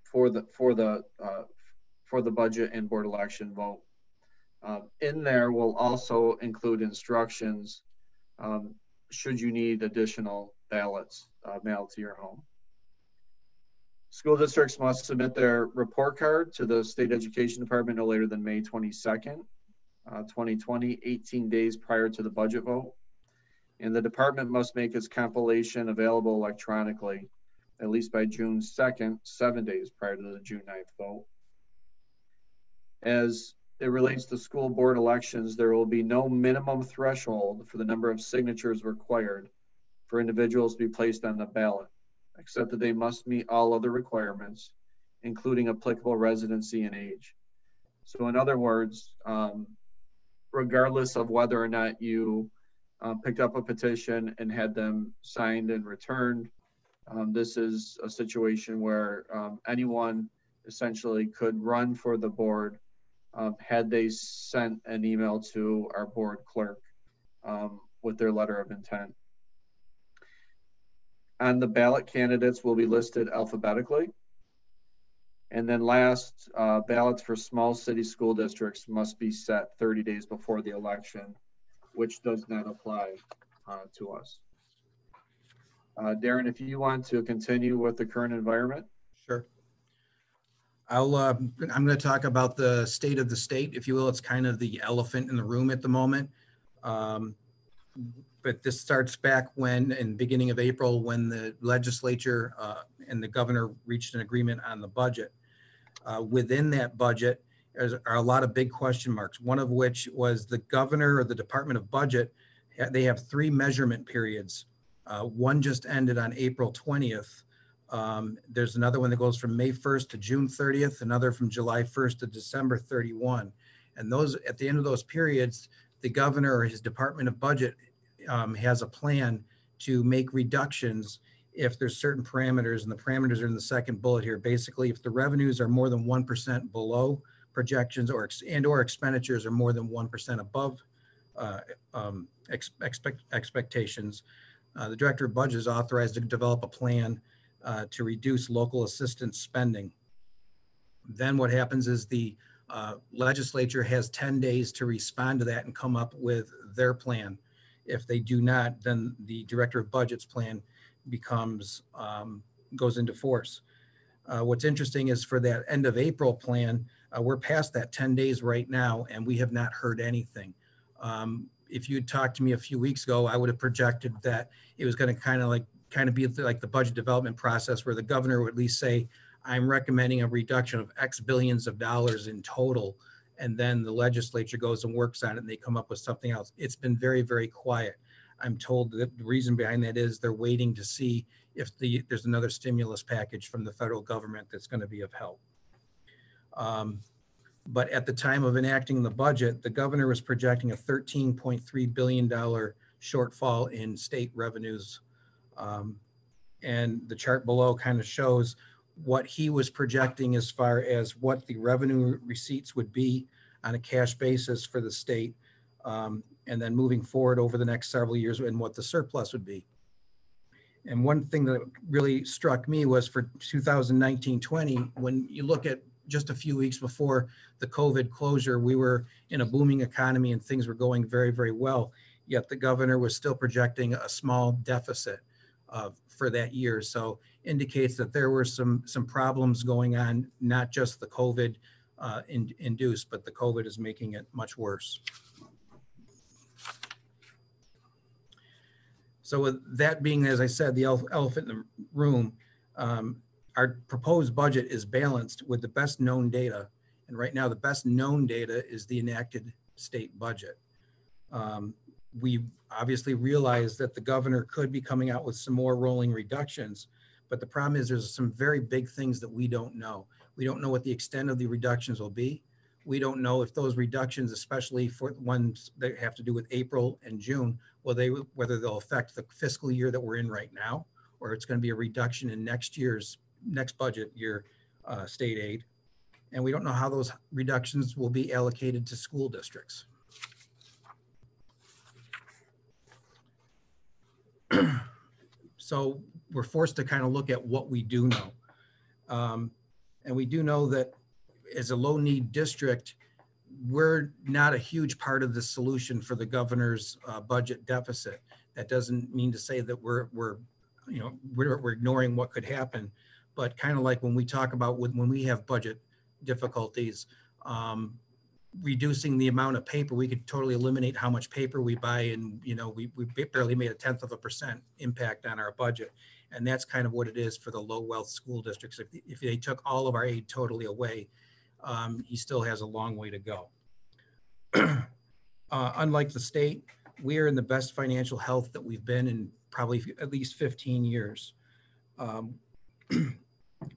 for the for the uh, for the budget and board election vote. Um, in there will also include instructions um, should you need additional ballots uh, mailed to your home. School districts must submit their report card to the state education department no later than May 22nd, uh, 2020, 18 days prior to the budget vote. And the department must make its compilation available electronically at least by June 2nd, seven days prior to the June 9th vote. As it relates to school board elections, there will be no minimum threshold for the number of signatures required for individuals to be placed on the ballot, except that they must meet all other requirements, including applicable residency and age. So in other words, um, regardless of whether or not you uh, picked up a petition and had them signed and returned, um, this is a situation where um, anyone essentially could run for the board um, had they sent an email to our board clerk um, with their letter of intent. On the ballot, candidates will be listed alphabetically. And then last, uh, ballots for small city school districts must be set 30 days before the election, which does not apply uh, to us. Uh, Darren, if you want to continue with the current environment. Sure. I'll, uh, I'm going to talk about the state of the state, if you will. It's kind of the elephant in the room at the moment. Um, But this starts back when, in beginning of April, when the legislature uh, and the governor reached an agreement on the budget. Uh, Within that budget, there's are a lot of big question marks, one of which was the governor or the Department of Budget, they have three measurement periods. Uh, One just ended on April 20th. Um, there's another one that goes from May 1st to June 30th, another from July 1st to December 31. And those, at the end of those periods, the governor or his Department of Budget um, has a plan to make reductions if there's certain parameters, and the parameters are in the second bullet here. Basically, if the revenues are more than 1% below projections or, and or expenditures are more than 1% above uh, um, ex- expect, expectations, uh, the Director of Budget is authorized to develop a plan uh, to reduce local assistance spending. Then what happens is the uh, legislature has 10 days to respond to that and come up with their plan. If they do not, then the Director of Budget's plan becomes, um, goes into force. Uh, What's interesting is for that end of April plan, uh, we're past that 10 days right now, and we have not heard anything. Um, If you'd talked to me a few weeks ago, I would have projected that it was going to kind of like kind of be like the budget development process where the governor would at least say, I'm recommending a reduction of X billions of dollars in total. And then the legislature goes and works on it and they come up with something else. It's been very, very quiet. I'm told that the reason behind that is they're waiting to see if the, there's another stimulus package from the federal government that's going to be of help. Um, But at the time of enacting the budget, the governor was projecting a $13.3 billion shortfall in state revenues um, And the chart below kind of shows what he was projecting as far as what the revenue receipts would be on a cash basis for the state. um, And then moving forward over the next several years and what the surplus would be. And one thing that really struck me was for 2019-20, when you look at just a few weeks before the COVID closure, we were in a booming economy and things were going very, very well. Yet the governor was still projecting a small deficit uh, for that year. So indicates that there were some, some problems going on, not just the COVID uh, in- induced, but the COVID is making it much worse. So with that being, as I said, the elephant in the room, um, our proposed budget is balanced with the best known data. And right now, the best known data is the enacted state budget. Um, We obviously realize that the governor could be coming out with some more rolling reductions. But the problem is there's some very big things that we don't know. We don't know what the extent of the reductions will be. We don't know if those reductions, especially for ones that have to do with April and June, will they, whether they'll affect the fiscal year that we're in right now, or it's going to be a reduction in next year's, next budget year, uh, state aid. And we don't know how those reductions will be allocated to school districts. (clears throat) So we're forced to kind of look at what we do know. Um, And we do know that as a low-need district, we're not a huge part of the solution for the governor's uh, budget deficit. That doesn't mean to say that we're, we're, you know, we're, we're ignoring what could happen. But kind of like when we talk about when, when we have budget difficulties, um, reducing the amount of paper, we could totally eliminate how much paper we buy and, you know, we, we barely made a tenth of a percent impact on our budget. And that's kind of what it is for the low wealth school districts. If, if they took all of our aid totally away, um, he still has a long way to go. (clears throat) uh, unlike the state, we are in the best financial health that we've been in probably at least 15 years. Um, (clears throat)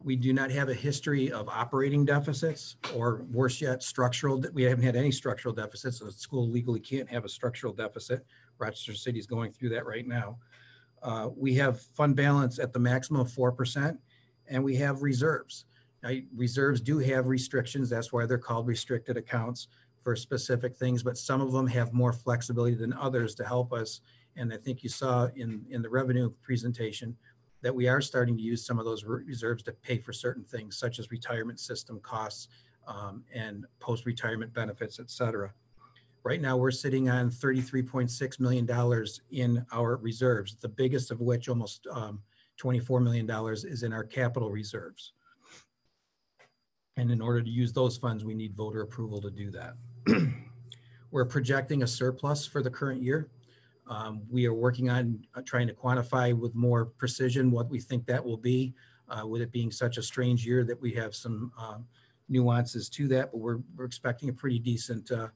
we do not have a history of operating deficits or worse yet, structural, we haven't had any structural deficits. So the school legally can't have a structural deficit. Rochester City is going through that right now. Uh, we have fund balance at the maximum of 4% and we have reserves. Now, reserves do have restrictions. That's why they're called restricted accounts for specific things, but some of them have more flexibility than others to help us. And I think you saw in, in the revenue presentation that we are starting to use some of those reserves to pay for certain things such as retirement system costs um, and post-retirement benefits, et cetera. Right now, we're sitting on $33.6 million in our reserves, the biggest of which, almost um, $24 million, is in our capital reserves. And in order to use those funds, we need voter approval to do that. (clears throat) We're projecting a surplus for the current year. Um, We are working on uh, trying to quantify with more precision what we think that will be, uh, with it being such a strange year that we have some um, nuances to that, but we're, we're expecting a pretty decent, uh,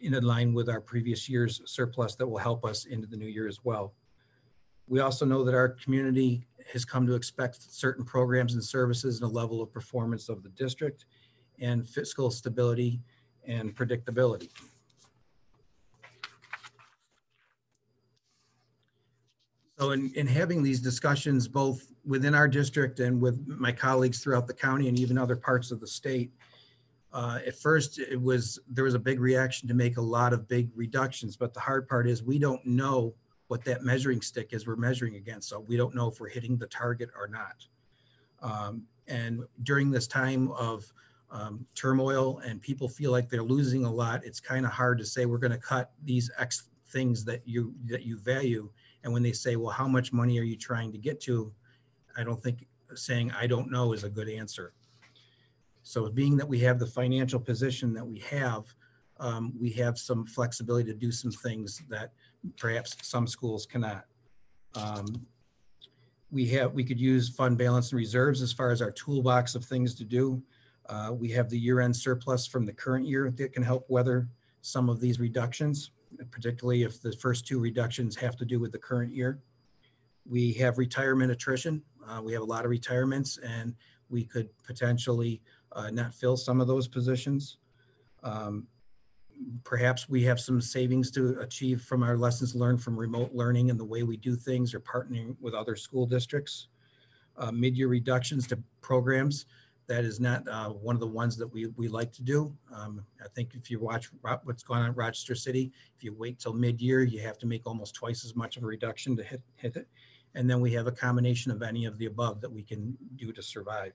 in line with our previous year's surplus that will help us into the new year as well. We also know that our community has come to expect certain programs and services and a level of performance of the district and fiscal stability and predictability. So in, in having these discussions, both within our district and with my colleagues throughout the county and even other parts of the state, uh, at first it was, there was a big reaction to make a lot of big reductions, but the hard part is we don't know what that measuring stick is we're measuring against. So we don't know if we're hitting the target or not. Um, and during this time of um, turmoil and people feel like they're losing a lot, it's kind of hard to say we're going to cut these X things that you that you value. And when they say, well, how much money are you trying to get to? I don't think saying I don't know is a good answer. So being that we have the financial position that we have, um, we have some flexibility to do some things that perhaps some schools cannot. Um, we have, we could use fund balance and reserves as far as our toolbox of things to do. Uh, we have the year-end surplus from the current year that can help weather some of these reductions, particularly if the first two reductions have to do with the current year. We have retirement attrition. Uh, we have a lot of retirements and we could potentially uh, not fill some of those positions. Um, perhaps we have some savings to achieve from our lessons learned from remote learning and the way we do things or partnering with other school districts. Uh, mid-year reductions to programs, that is not uh, one of the ones that we, we like to do. Um, I think if you watch what's going on in Rochester City, if you wait till mid-year, you have to make almost twice as much of a reduction to hit, hit it. And then we have a combination of any of the above that we can do to survive.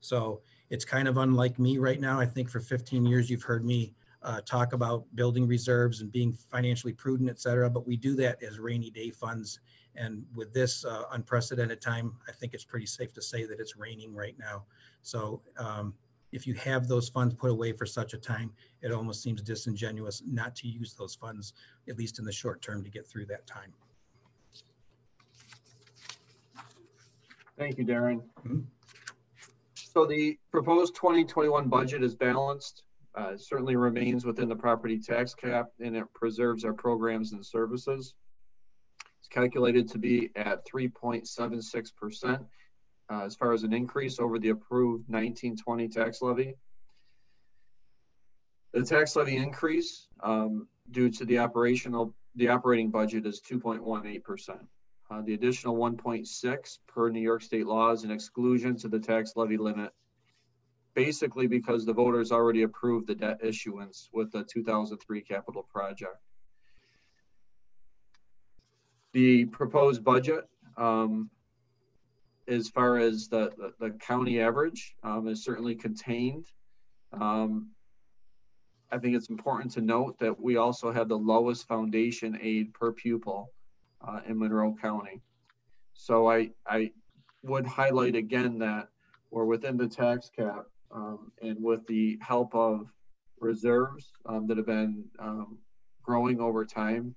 So it's kind of unlike me right now. I think for 15 years, you've heard me uh, talk about building reserves and being financially prudent, et cetera, but we do that as rainy day funds. And with this uh, unprecedented time, I think it's pretty safe to say that it's raining right now. So um, if you have those funds put away for such a time, it almost seems disingenuous not to use those funds, at least in the short term, to get through that time. Thank you, Darren. Mhm. So the proposed 2021 budget is balanced, uh, certainly remains within the property tax cap, and it preserves our programs and services. It's calculated to be at 3.76% uh, as far as an increase over the approved 1920 tax levy. The tax levy increase um, due to the operational, the operating budget is 2.18%. Uh, the additional 1.6 per New York state law is an exclusion to the tax levy limit. Basically because the voters already approved the debt issuance with the 2003 capital project. The proposed budget, um, as far as the, the, the county average, um, is certainly contained. Um, I think it's important to note that we also have the lowest foundation aid per pupil uh, in Monroe County. So I, I would highlight again that we're within the tax cap um, and with the help of reserves um, that have been um, growing over time,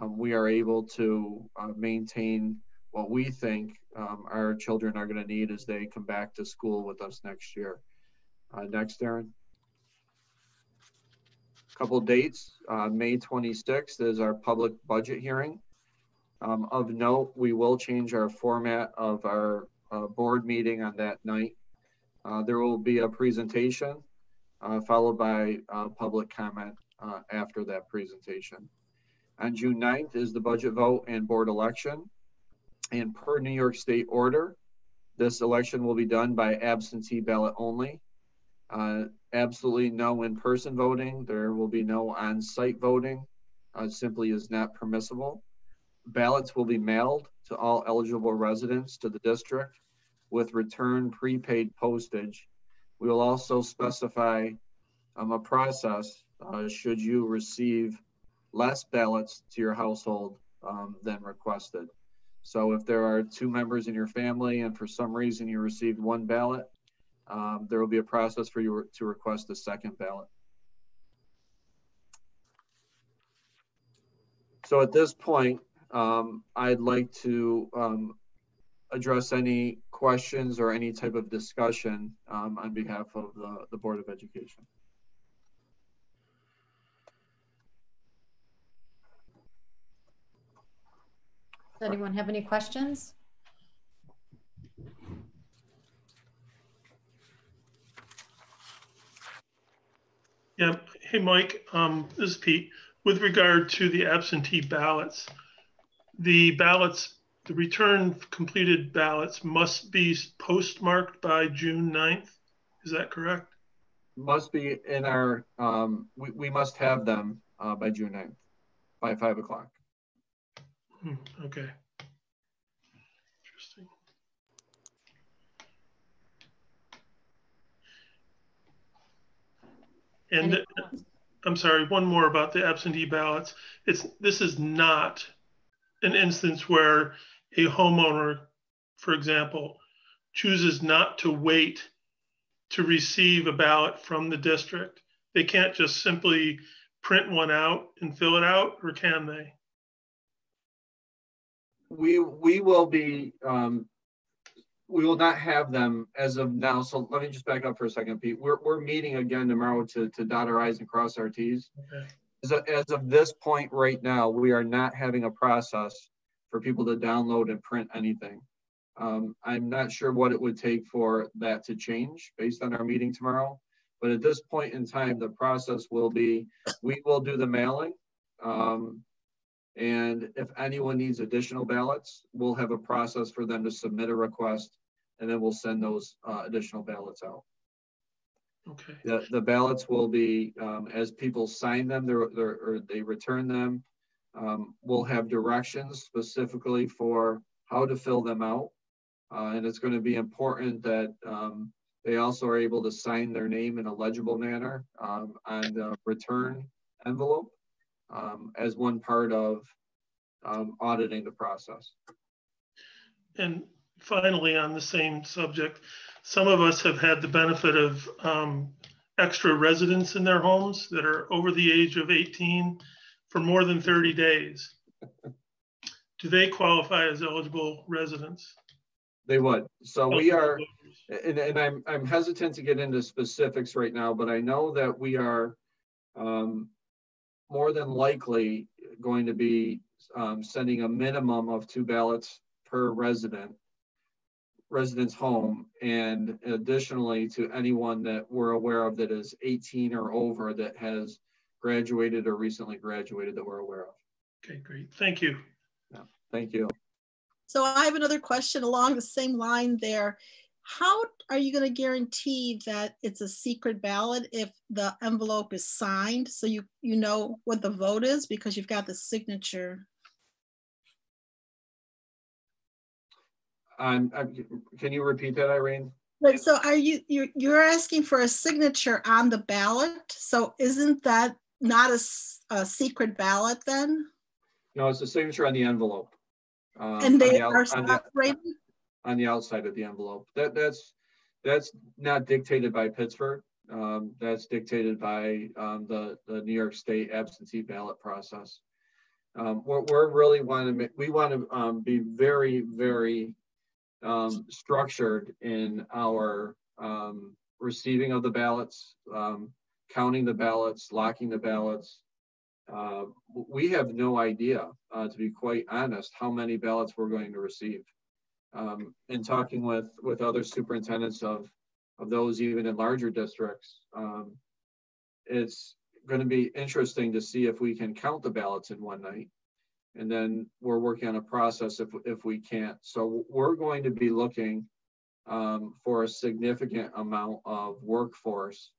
um, we are able to uh, maintain what we think um, our children are going to need as they come back to school with us next year. Uh, next, Darren. Couple dates. Uh, May 26th is our public budget hearing. Um, of note, we will change our format of our uh, board meeting on that night. Uh, there will be a presentation uh, followed by uh, public comment uh, after that presentation. On June 9th is the budget vote and board election. And per New York State order, this election will be done by absentee ballot only. Uh, absolutely no in-person voting. There will be no on-site voting. simply is not permissible ballots will be mailed to all eligible residents to the district with return prepaid postage. We will also specify um, a process uh, should you receive less ballots to your household um, than requested. So if there are two members in your family and for some reason you received one ballot, um, there will be a process for you to request a second ballot. So at this point, um, I'd like to um, address any questions or any type of discussion um, on behalf of the, the Board of Education. Does anyone have any questions? Yeah, hey, Mike, um, this is Pete. With regard to the absentee ballots, the ballots, the return completed ballots must be postmarked by June 9th. Is that correct? Must be in our, um, we, we must have them uh, by June 9th, by five o'clock. Hmm, okay. Interesting. And Any- I'm sorry, one more about the absentee ballots. It's, this is not an instance where a homeowner, for example, chooses not to wait to receive a ballot from the district. They can't just simply print one out and fill it out, or can they? We, we will be, um, we will not have them as of now. So let me just back up for a second, Pete. We're, we're meeting again tomorrow to, to dot our i's and cross our t's. Okay. As of, as of this point right now, we are not having a process for people to download and print anything. Um, I'm not sure what it would take for that to change based on our meeting tomorrow. But at this point in time, the process will be, we will do the mailing. Um, and if anyone needs additional ballots, we'll have a process for them to submit a request and then we'll send those uh, additional ballots out. Okay. The, the ballots will be, um, as people sign them, they're, they're, or they return them, um, we'll have directions specifically for how to fill them out. Uh, and it's going to be important that um, they also are able to sign their name in a legible manner um, on the return envelope um, as one part of um, auditing the process. And finally, on the same subject, some of us have had the benefit of um, extra residents in their homes that are over the age of 18 for more than 30 days. (laughs) Do they qualify as eligible residents? They would. So we are, and, and I'm, I'm hesitant to get into specifics right now, but I know that we are um, more than likely going to be um, sending a minimum of two ballots per resident, resident's home, and additionally to anyone that we're aware of that is 18 or over that has graduated or recently graduated that we're aware of. Okay, great. Thank you. Yeah, thank you. So I have another question along the same line there. How are you going to guarantee that it's a secret ballot if the envelope is signed so you you know what the vote is because you've got the signature? Um, can you repeat that, Irene? But so are you you're, you're asking for a signature on the ballot? So isn't that not a, a secret ballot then? No, it's a signature on the envelope. Uh, and they the, are? On, on the outside of the envelope. That That's that's not dictated by Pittsford. Um, that's dictated by um, the, the New York State absentee ballot process. Um, we're, we're, really want to make, we want to um, be very, very um, structured in our um, receiving of the ballots, um, counting the ballots, locking the ballots, uh, we have no idea, uh, to be quite honest, how many ballots we're going to receive. Um, in talking with with other superintendents of of those even in larger districts, um, it's going to be interesting to see if we can count the ballots in one night. And then we're working on a process if, if we can't. So we're going to be looking um, for a significant amount of workforce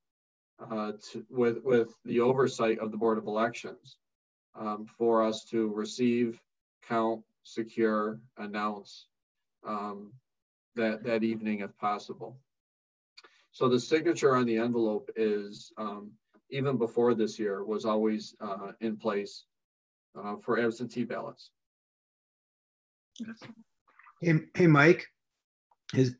uh, to, with, with the oversight of the Board of Elections um, for us to receive, count, secure, announce um, that, that evening if possible. So the signature on the envelope is, um, even before this year, was always uh, in place uh, for absentee ballots. Hey, hey, Mike. Is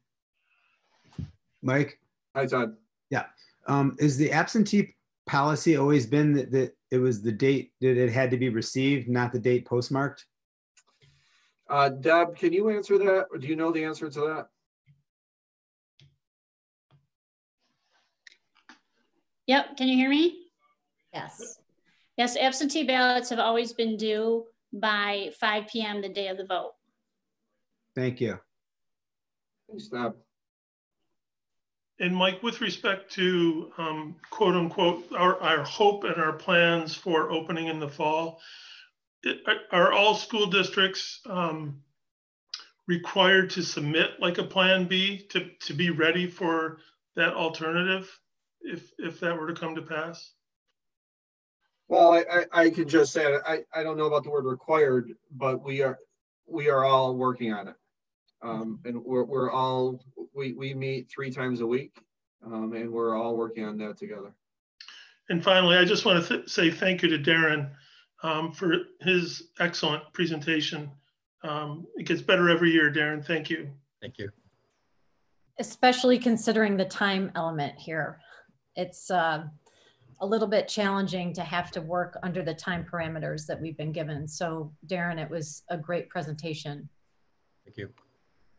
Mike? Hi, Todd. Yeah. Um, is the absentee policy always been that, that it was the date that it had to be received, not the date postmarked? Uh, Deb, can you answer that? Or do you know the answer to that? Yep, can you hear me? Yes. Yes, absentee ballots have always been due by 5 p.m. the day of the vote. Thank you. Thanks, Deb. And Mike, with respect to um, quote unquote, our, our hope and our plans for opening in the fall, it, are all school districts um, required to submit like a plan B to, to be ready for that alternative if, if that were to come to pass? Well, I, I, I could just say, I, I don't know about the word required, but we are, we are all working on it. Um, and we're, we're all, we, we meet three times a week um, and we're all working on that together. And finally, I just want to th say thank you to Darren um, for his excellent presentation. Um, it gets better every year, Darren. Thank you. Thank you. Especially considering the time element here. It's uh, a little bit challenging to have to work under the time parameters that we've been given. So Darren, it was a great presentation. Thank you.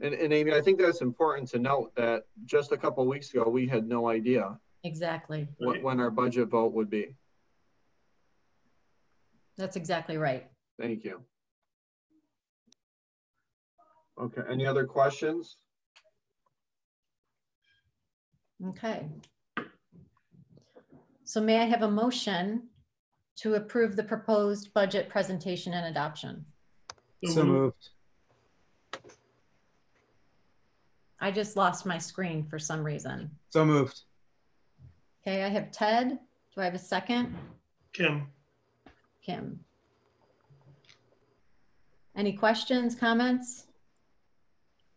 And, and Amy, I think that's important to note that just a couple weeks ago, we had no idea exactly what, when our budget vote would be. That's exactly right. Thank you. Okay, any other questions? Okay. So may I have a motion to approve the proposed budget presentation and adoption? So moved. I just lost my screen for some reason. So moved. Okay, I have Ted. Do I have a second? Kim. Kim. Any questions, comments?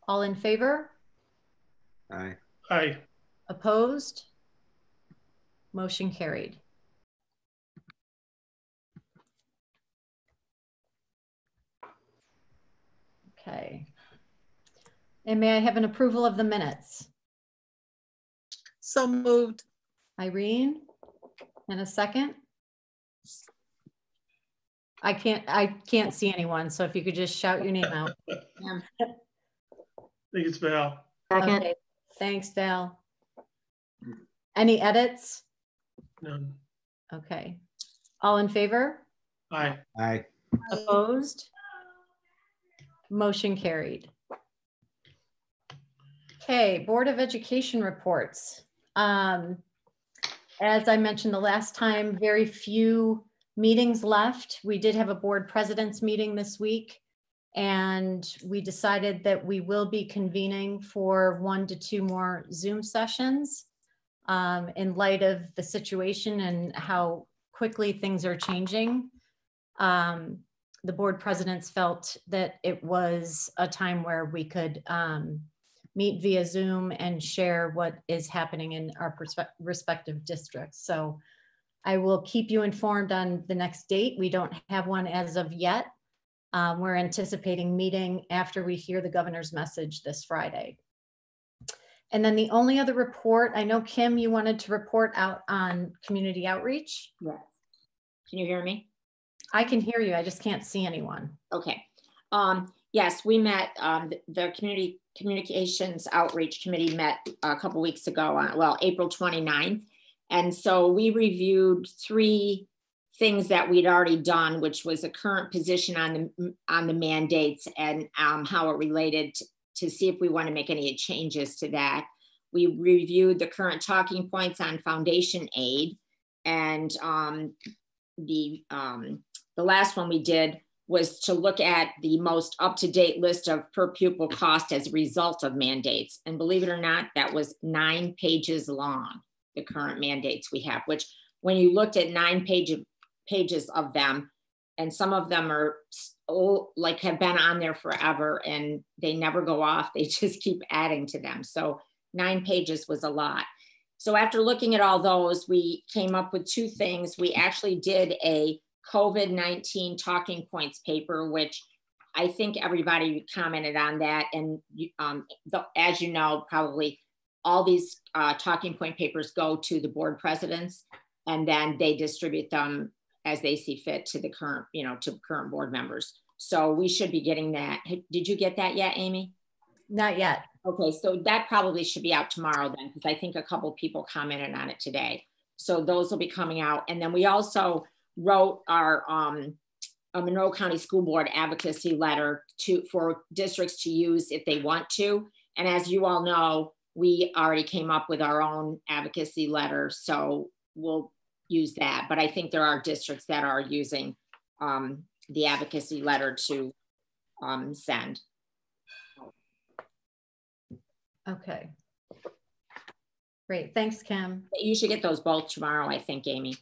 All in favor? Aye. Aye. Opposed? Motion carried. Okay. And may I have an approval of the minutes? So moved. Irene? And a second? I can't, I can't see anyone, so if you could just shout your name out. I think it's Val. Okay, Thanks, Val. Any edits? None. Okay. All in favor? Aye. Aye. Opposed? Motion carried. Okay, Board of Education reports. Um, As I mentioned the last time, very few meetings left. We did have a board president's meeting this week. And we decided that we will be convening for one to two more Zoom sessions um, in light of the situation and how quickly things are changing. Um, the board presidents felt that it was a time where we could um, meet via Zoom and share what is happening in our respective districts. So I will keep you informed on the next date. We don't have one as of yet. Um, we're anticipating meeting after we hear the governor's message this Friday. And then the only other report, I know Kim, you wanted to report out on community outreach. Yes. Can you hear me? I can hear you. I just can't see anyone. Okay. Um, yes, we met, um, the- the Community Communications Outreach Committee met a couple weeks ago on, well, April 29th. And so we reviewed three things that we'd already done, which was a current position on the, on the mandates and um, how it related to, see if we want to make any changes to that. We reviewed the current talking points on foundation aid and um, the um, the last one we did was to look at the most up-to-date list of per pupil cost as a result of mandates. And believe it or not, that was nine pages long, the current mandates we have, which when you looked at nine page pages of them, and some of them are like have been on there forever and they never go off. (laughs) They just keep adding to them. So nine pages was a lot. So after looking at all those, we came up with two things. We actually did a COVID-19 talking points paper, which I think everybody commented on that. And um, the, as you know, probably all these uh, talking point papers go to the board presidents and then they distribute them as they see fit to the current, you know, to current board members. So we should be getting that. Did you get that yet, Amy? Not yet. Okay, so that probably should be out tomorrow then, because I think a couple people commented on it today. So those will be coming out. And then we also wrote our um, a Monroe County School Board advocacy letter to for districts to use if they want to. And as you all know, we already came up with our own advocacy letter, so we'll use that. But I think there are districts that are using um, the advocacy letter to um, send. Okay. Great. Thanks, Kim. You should get those both tomorrow, I think, Amy.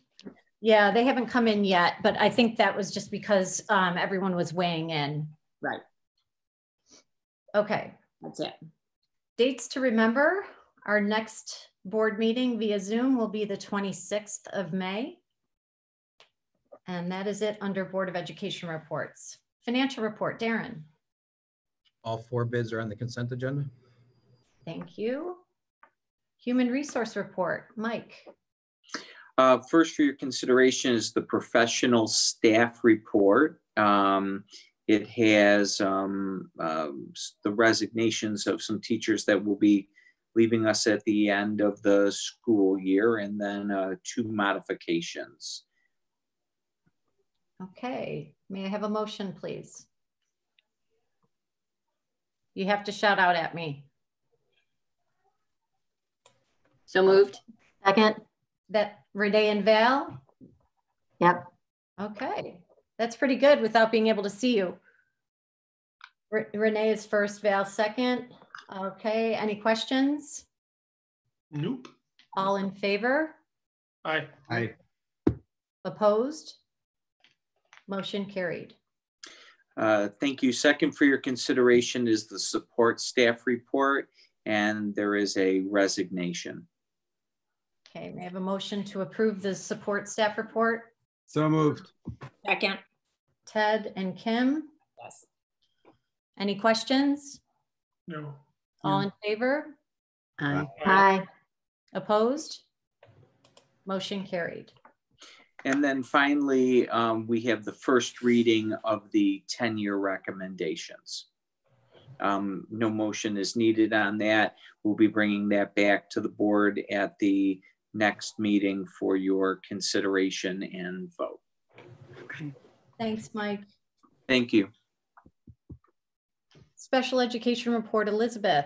Yeah, they haven't come in yet, but I think that was just because um, everyone was weighing in. Right. Okay. That's it. Dates to remember. Our next board meeting via Zoom will be the 26th of May. And that is it under Board of Education reports. Financial report, Darren. All four bids are on the consent agenda. Thank you. Human resource report, Mike. Uh, first for your consideration is the professional staff report. Um, it has um, um, the resignations of some teachers that will be leaving us at the end of the school year and then uh, two modifications. Okay, may I have a motion, please? You have to shout out at me. So moved. Second. That Renee and Val? Yep. Okay, that's pretty good without being able to see you. Re- Renee is first, Val second. Okay, any questions? Nope. All in favor? Aye. Aye. Opposed? Motion carried. Uh, Thank you. Second for your consideration is the support staff report, and there is a resignation. Okay, may I have a motion to approve the support staff report? So moved. Second. Ted and Kim, Yes. any questions? No. All in favor? Aye. Aye. Opposed? Motion carried. And then finally, um, we have the first reading of the 10-year recommendations. Um, No motion is needed on that. We'll be bringing that back to the board at the next meeting for your consideration and vote. Okay. Thanks, Mike. Thank you. Special Education Report, Elizabeth.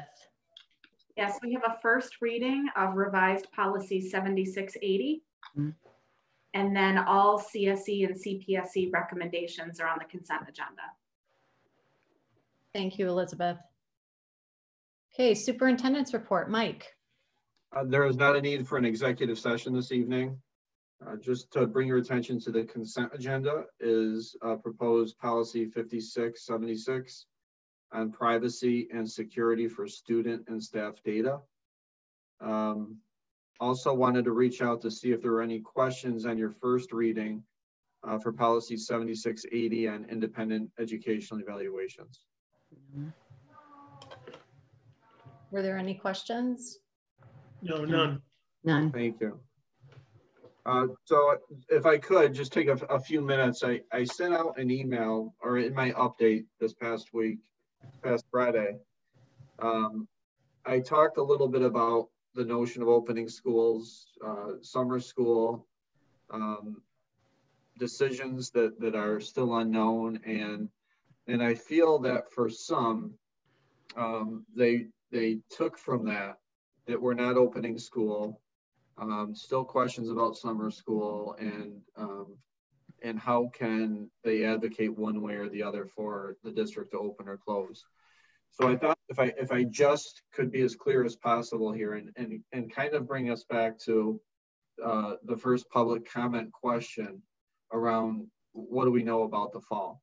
Yes, we have a first reading of revised policy 7680. Mm. And then all CSE and CPSE recommendations are on the consent agenda. Thank you, Elizabeth. Okay, Superintendent's Report, Mike. Uh, There is not a need for an executive session this evening. Uh, Just to bring your attention to the consent agenda is uh, proposed policy 5676 on privacy and security for student and staff data. Um, Also wanted to reach out to see if there were any questions on your first reading uh, for policy 7680 on independent educational evaluations. Were there any questions? No, none. None. Thank you. Uh, so if I could, just take a, a few minutes, I, I sent out an email or in my update this past week, past Friday. Um, I talked a little bit about the notion of opening schools, uh, summer school, um, decisions that, that are still unknown and, and I feel that for some, um, they, they took from that, that we're not opening school um, still questions about summer school and um, and how can they advocate one way or the other for the district to open or close. So I thought if I if I just could be as clear as possible here and and, and kind of bring us back to uh, the first public comment question around what do we know about the fall.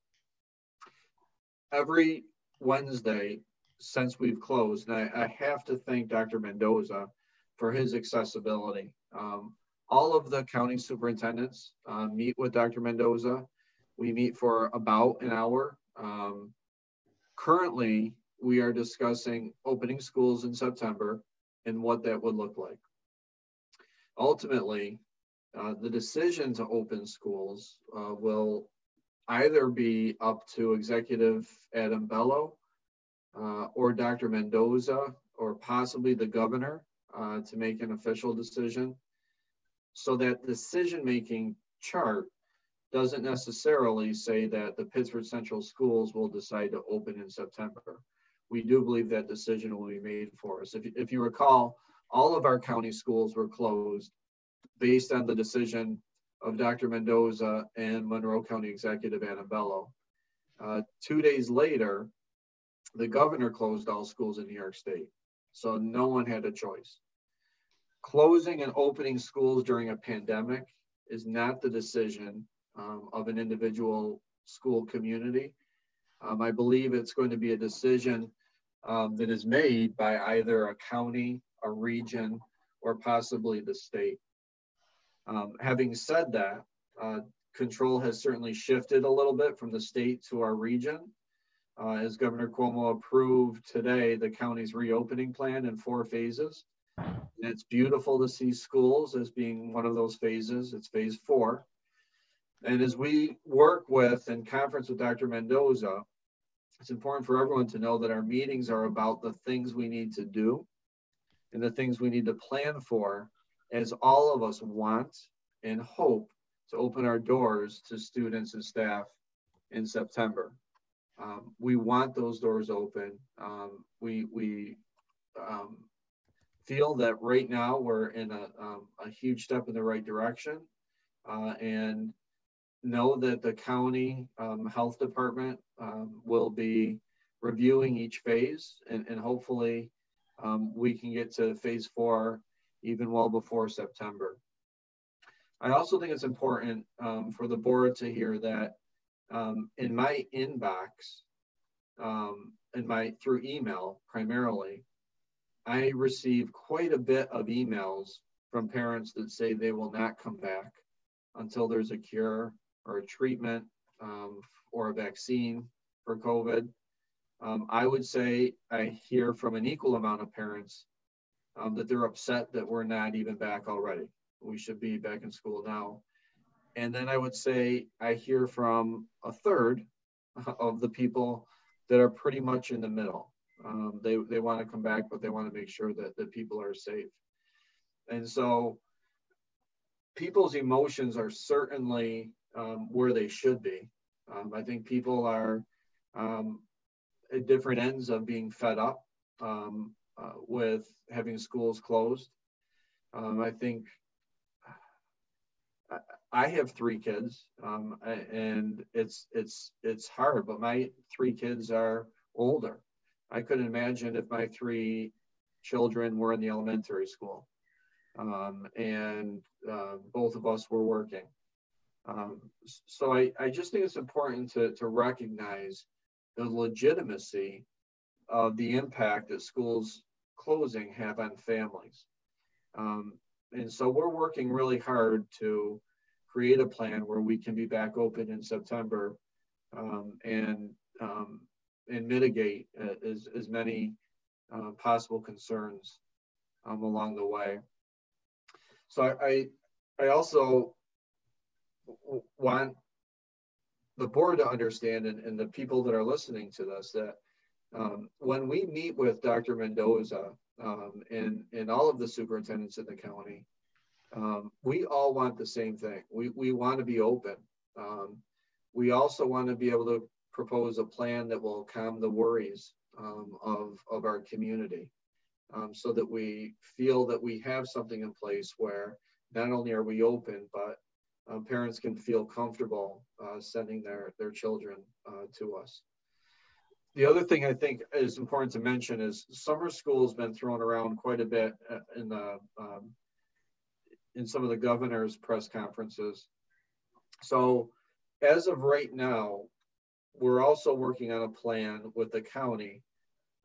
Every Wednesday since we've closed, and I, I have to thank Dr. Mendoza for his accessibility. Um, all of the county superintendents uh, meet with Dr. Mendoza. We meet for about an hour. Um, currently, we are discussing opening schools in September and what that would look like. Ultimately, uh, the decision to open schools uh, will either be up to Executive Adam Bello uh, or Dr. Mendoza or possibly the governor uh, to make an official decision. So that decision-making chart doesn't necessarily say that the Pittsford Central Schools will decide to open in September. We do believe that decision will be made for us. If, if you recall, all of our county schools were closed based on the decision of Dr. Mendoza and Monroe County Executive Adam Bello. Uh, two days later, the governor closed all schools in New York State. So no one had a choice. Closing and opening schools during a pandemic is not the decision um, of an individual school community. Um, I believe it's going to be a decision um, that is made by either a county, a region, or possibly the state. Um, having said that, uh, control has certainly shifted a little bit from the state to our region. Uh, as Governor Cuomo approved today, the county's reopening plan in four phases. And it's beautiful to see schools as being one of those phases. It's phase four. And as we work with and conference with Dr. Mendoza, it's important for everyone to know that our meetings are about the things we need to do and the things we need to plan for as all of us want and hope to open our doors to students and staff in September. Um, we want those doors open. Um, we we um, feel that right now we're in a, um, a huge step in the right direction uh, and know that the county um, health department um, will be reviewing each phase and, and hopefully we can get to phase four even well before September. I also think it's important for the board to hear that um, in my inbox, um, in my through email primarily, I receive quite a bit of emails from parents that say they will not come back until there's a cure or a treatment um, or a vaccine for COVID. Um, I would say I hear from an equal amount of parents um, that they're upset that we're not even back already. We should be back in school now. And then I would say I hear from a third (laughs) of the people that are pretty much in the middle. Um, they they want to come back, but they want to make sure that, that people are safe. And so people's emotions are certainly um, where they should be. Um, I think people are um, at different ends of being fed up um, uh, with having schools closed. Um, I think I have three kids, um, and it's it's it's hard. But my three kids are older. I couldn't imagine if my three children were in the elementary school, and uh, both of us were working. Um, so I, I just think it's important to, to recognize the legitimacy of the impact that schools closing have on families. Um, and so we're working really hard to create a plan where we can be back open in September um, and um, and mitigate uh, as, as many uh, possible concerns um, along the way. So I, I, I also want the board to understand and, and the people that are listening to this that um, when we meet with Dr. Mendoza um, and, and all of the superintendents in the county, um, we all want the same thing. We, we want to be open. Um, we also want to be able to propose a plan that will calm the worries um, of, of our community um, so that we feel that we have something in place where not only are we open, but um, parents can feel comfortable uh, sending their, their children uh, to us. The other thing I think is important to mention is summer school has been thrown around quite a bit uh, in the um, in some of the governor's press conferences. So as of right now, we're also working on a plan with the county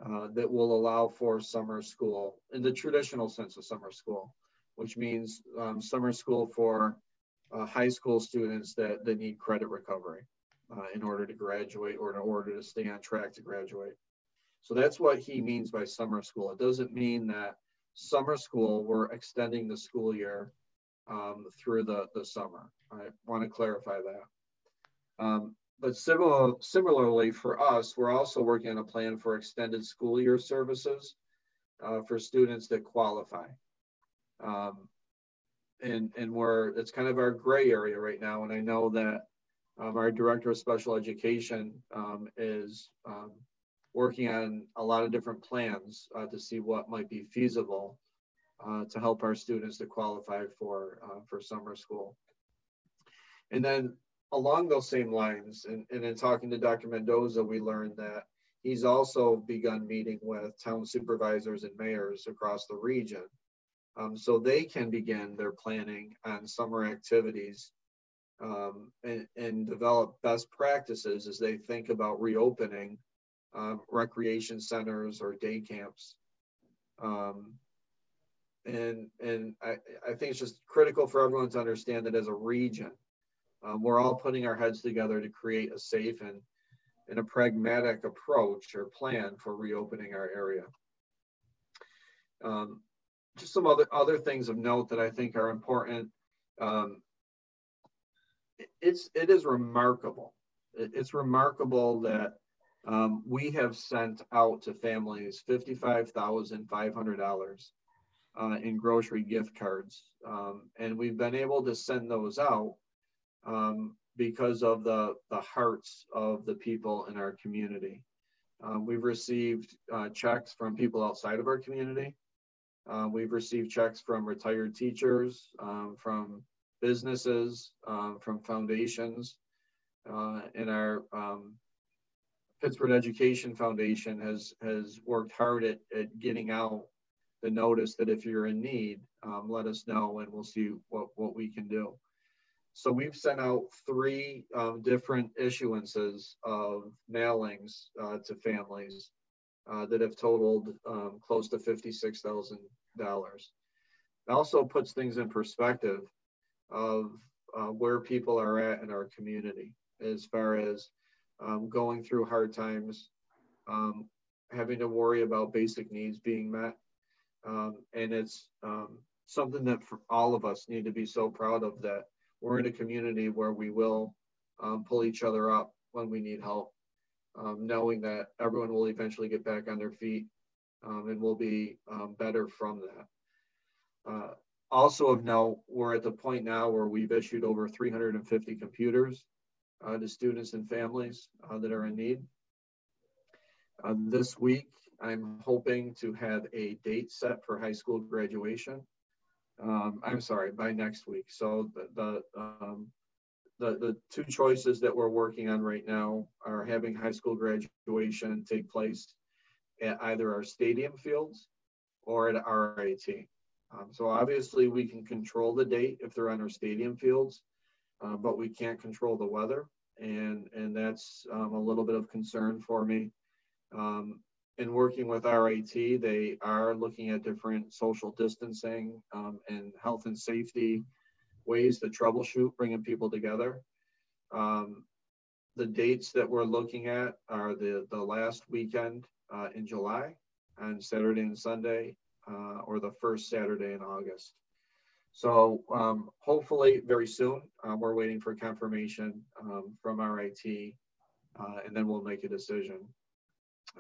uh, that will allow for summer school in the traditional sense of summer school, which means um, summer school for uh, high school students that, that need credit recovery uh, in order to graduate or in order to stay on track to graduate. So that's what he means by summer school. It doesn't mean that summer school, we're extending the school year um, through the, the summer. I want to clarify that. Um, but similar, similarly for us, we're also working on a plan for extended school year services uh, for students that qualify. Um, and, and we're, it's kind of our gray area right now. And I know that um, our director of special education um, is um, working on a lot of different plans uh, to see what might be feasible uh, to help our students to qualify for, uh, for summer school. And then along those same lines, and, and in talking to Dr. Mendoza, we learned that he's also begun meeting with town supervisors and mayors across the region um, so they can begin their planning on summer activities um, and, and, develop best practices as they think about reopening um, recreation centers or day camps. Um, and and I, I think it's just critical for everyone to understand that as a region, um, we're all putting our heads together to create a safe and, and a pragmatic approach or plan for reopening our area. Um, just some other other things of note that I think are important. Um, it's it is remarkable. It's remarkable that um, we have sent out to families fifty five thousand five hundred dollars uh, in grocery gift cards, um, and we've been able to send those out um, because of the the hearts of the people in our community. Um, we've received uh, checks from people outside of our community. Uh, we've received checks from retired teachers, um, from businesses, um, from foundations, uh, and our um, Pittsford Education Foundation has has worked hard at, at getting out the notice that if you're in need, um, let us know and we'll see what, what we can do. so we've sent out three um, different issuances of mailings uh, to families uh, that have totaled um, close to $56,000. It also puts things in perspective of uh, where people are at in our community as far as um, going through hard times, um, having to worry about basic needs being met. Um, and it's um, something that all of us need to be so proud of that we're in a community where we will um, pull each other up when we need help, um, knowing that everyone will eventually get back on their feet and will be better from that. Uh, also of note, we're at the point now where we've issued over 350 computers uh, to students and families uh, that are in need. Uh, this week, I'm hoping to have a date set for high school graduation. Um, I'm sorry, by next week. So the, the, um, the, the two choices that we're working on right now are having high school graduation take place at either our stadium fields or at RIT. Um, so obviously we can control the date if they're on our stadium fields, uh, but we can't control the weather. And, and that's um, a little bit of concern for me. Um, in working with RIT, they are looking at different social distancing um, and health and safety ways to troubleshoot bringing people together. Um, the dates that we're looking at are the, the last weekend uh, in July on Saturday and Sunday, uh, or the first Saturday in August. So um, hopefully very soon, um, we're waiting for confirmation um, from RIT uh, and then we'll make a decision.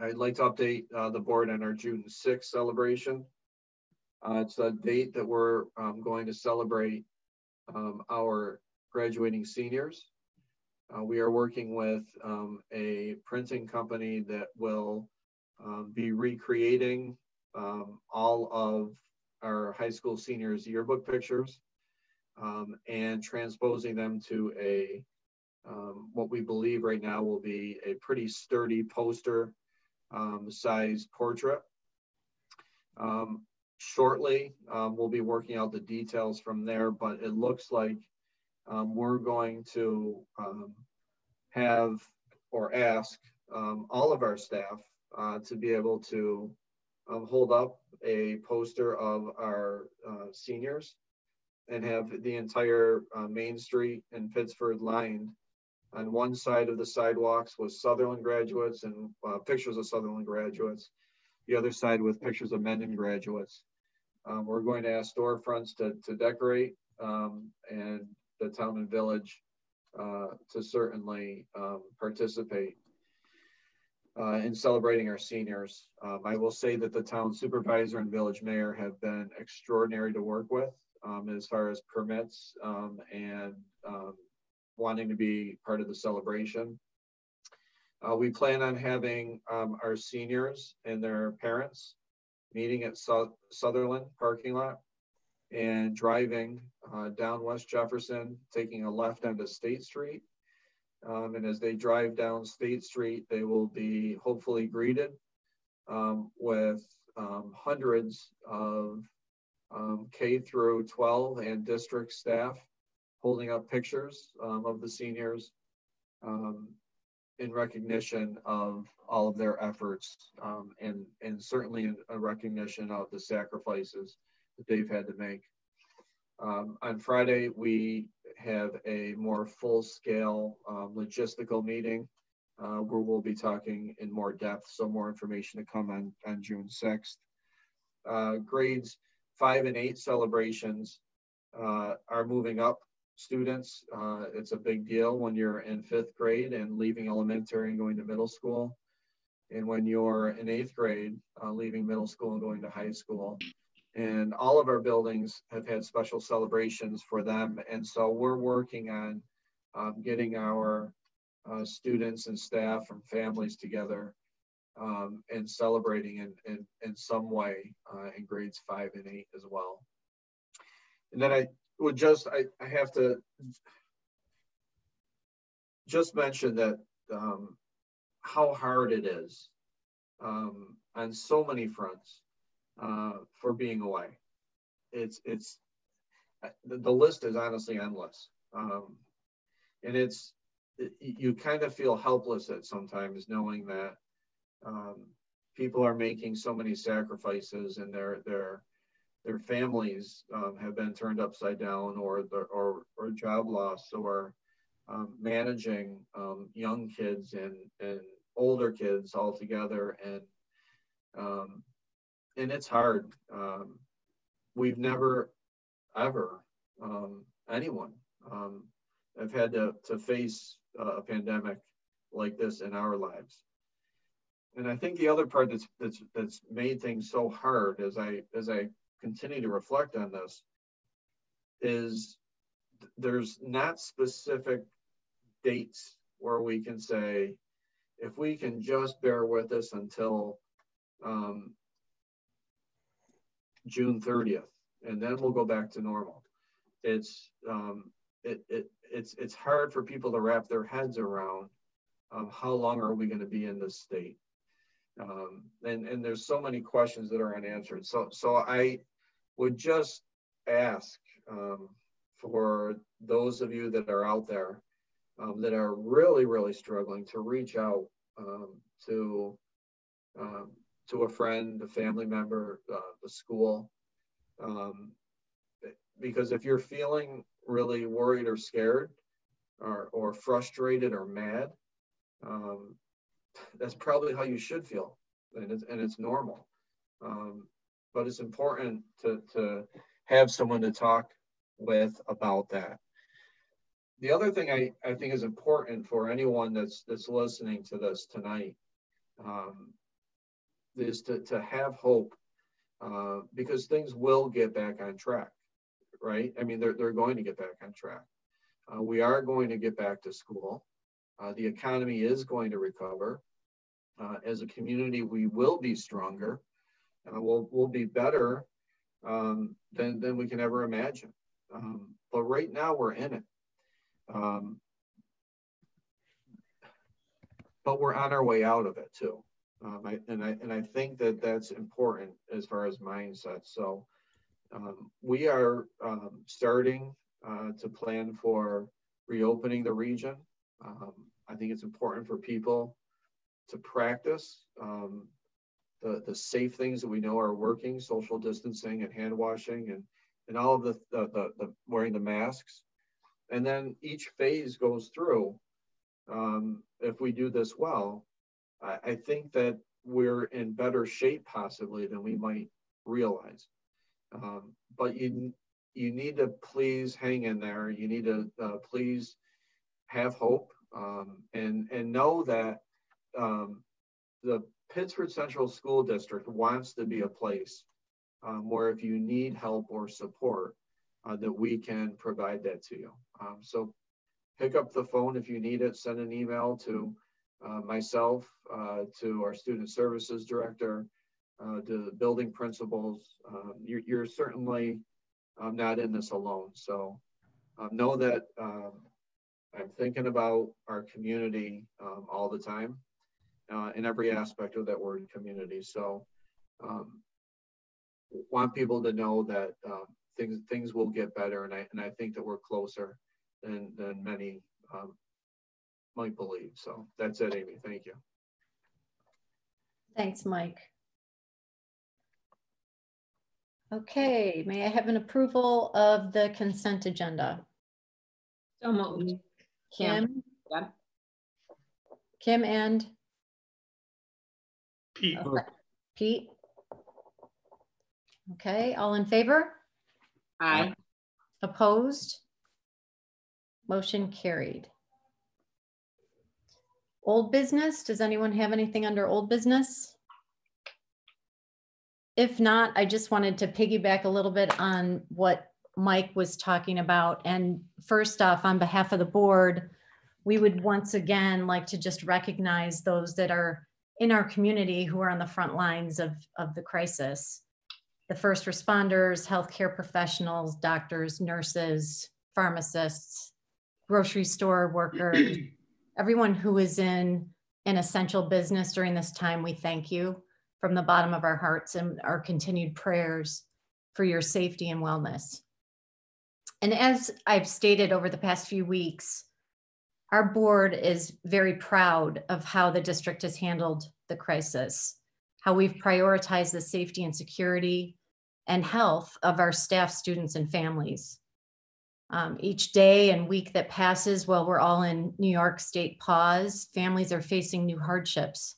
I'd like to update uh, the board on our June 6th celebration. Uh, it's a date that we're um, going to celebrate um, our graduating seniors. Uh, we are working with um, a printing company that will be recreating um, all of our high school seniors yearbook pictures um, and transposing them to a um, what we believe right now will be a pretty sturdy poster um, size portrait. Um, shortly, um, we'll be working out the details from there, but it looks like we're going to have or ask all of our staff uh, to be able to um, hold up a poster of our uh, seniors and have the entire uh, Main Street in Pittsford lined. On one side of the sidewalks was Sutherland graduates and uh, pictures of Sutherland graduates. The other side with pictures of Mendon graduates. Um, we're going to ask storefronts to, to decorate um, and the town and village uh, to certainly um, participate uh, in celebrating our seniors. Um, I will say that the town supervisor and village mayor have been extraordinary to work with um, as far as permits um, and wanting to be part of the celebration. Uh, we plan on having um, our seniors and their parents meeting at Su Sutherland parking lot and driving uh, down West Jefferson, taking a left onto State Street. Um, and as they drive down State Street, they will be hopefully greeted um, with um, hundreds of um, K through 12 and district staff holding up pictures um, of the seniors. Um, in recognition of all of their efforts and, and certainly a recognition of the sacrifices that they've had to make. Um, on Friday, we have a more full-scale um, logistical meeting uh, where we'll be talking in more depth, so more information to come on, on June 6th. Uh, grades five and eight celebrations uh, are moving up students. Uh, it's a big deal when you're in fifth grade and leaving elementary and going to middle school. And when you're in eighth grade, uh, leaving middle school and going to high school and all of our buildings have had special celebrations for them. And so we're working on um, getting our uh, students and staff and families together um, and celebrating in, in, in some way uh, in grades five and eight as well. And then I would just, I, I have to just mention that um, how hard it is um, on so many fronts uh, for being away. It's it's uh, the, list is honestly endless Um, and it's, it, you kind of feel helpless at sometimes knowing that um, people are making so many sacrifices and their their their families um, have been turned upside down or the, or or job loss or um, managing um, young kids and and older kids all together and um, and it's hard. Um, we've never ever um, anyone have had to, to face a pandemic like this in our lives and I think the other part that's that's that's made things so hard as I as I continue to reflect on this is there's not specific dates where we can say if we can just bear with us until um, June 30th and then we'll go back to normal. It's um, it, it it's it's hard for people to wrap their heads around um, how long are we going to be in this state um, and and there's so many questions that are unanswered. So so I would just ask um, for those of you that are out there um, that are really really struggling to reach out um, to um, to a friend, a family member, uh, the school, um, because if you're feeling really worried or scared or, or frustrated or mad, um, that's probably how you should feel, and it's and it's normal. Um, but it's important to to have someone to talk with about that. The other thing I, I think is important for anyone that's that's listening to this tonight um, is to, to have hope uh, because things will get back on track, right? I mean, they're, they're going to get back on track. Uh, we are going to get back to school. Uh, the economy is going to recover. Uh, as a community, we will be stronger. Uh, we'll, we'll be better um, than, than we can ever imagine. Um, but right now, we're in it. Um, but we're on our way out of it too. Um, I, and I and I think that that's important as far as mindset. So um, we are um, starting uh, to plan for reopening the region. Um, I think it's important for people to practice um, the, the safe things that we know are working, social distancing and hand washing and, and all of the, the, the, the wearing the masks. And then each phase goes through. Um, if we do this well, I, I think that we're in better shape possibly than we might realize. Um, but you you need to please hang in there. You need to uh, please have hope um, and and know that um, the Pittsford Central School District wants to be a place um, where if you need help or support, uh, that we can provide that to you. Um, so pick up the phone if you need it, send an email to uh, myself, uh, to our student services director, uh, to the building principals. Um, you're, you're, certainly um, not in this alone. So know that I'm thinking about our community um, all the time uh, in every aspect of that word community. So um, want people to know that uh, things things will get better, and I and I think that we're closer than than many um, might believe. So that's it, Amy. Thank you. Thanks, Mike. Okay, may I have an approval of the consent agenda? So moved. Kim? Kim and? Pete. Okay. Pete? Okay, all in favor? Aye. Opposed? Motion carried. Old business, does anyone have anything under old business? If not, I just wanted to piggyback a little bit on what Mike was talking about. And first off, on behalf of the board, we would once again like to just recognize those that are in our community who are on the front lines of, of the crisis. The first responders, healthcare professionals, doctors, nurses, pharmacists, grocery store workers, (clears throat) everyone who is in an essential business during this time, we thank you from the bottom of our hearts and our continued prayers for your safety and wellness. And as I've stated over the past few weeks, our board is very proud of how the district has handled the crisis, how we've prioritized the safety and security and health of our staff, students, and families. Um, each day and week that passes while we're all in New York State pause, families are facing new hardships.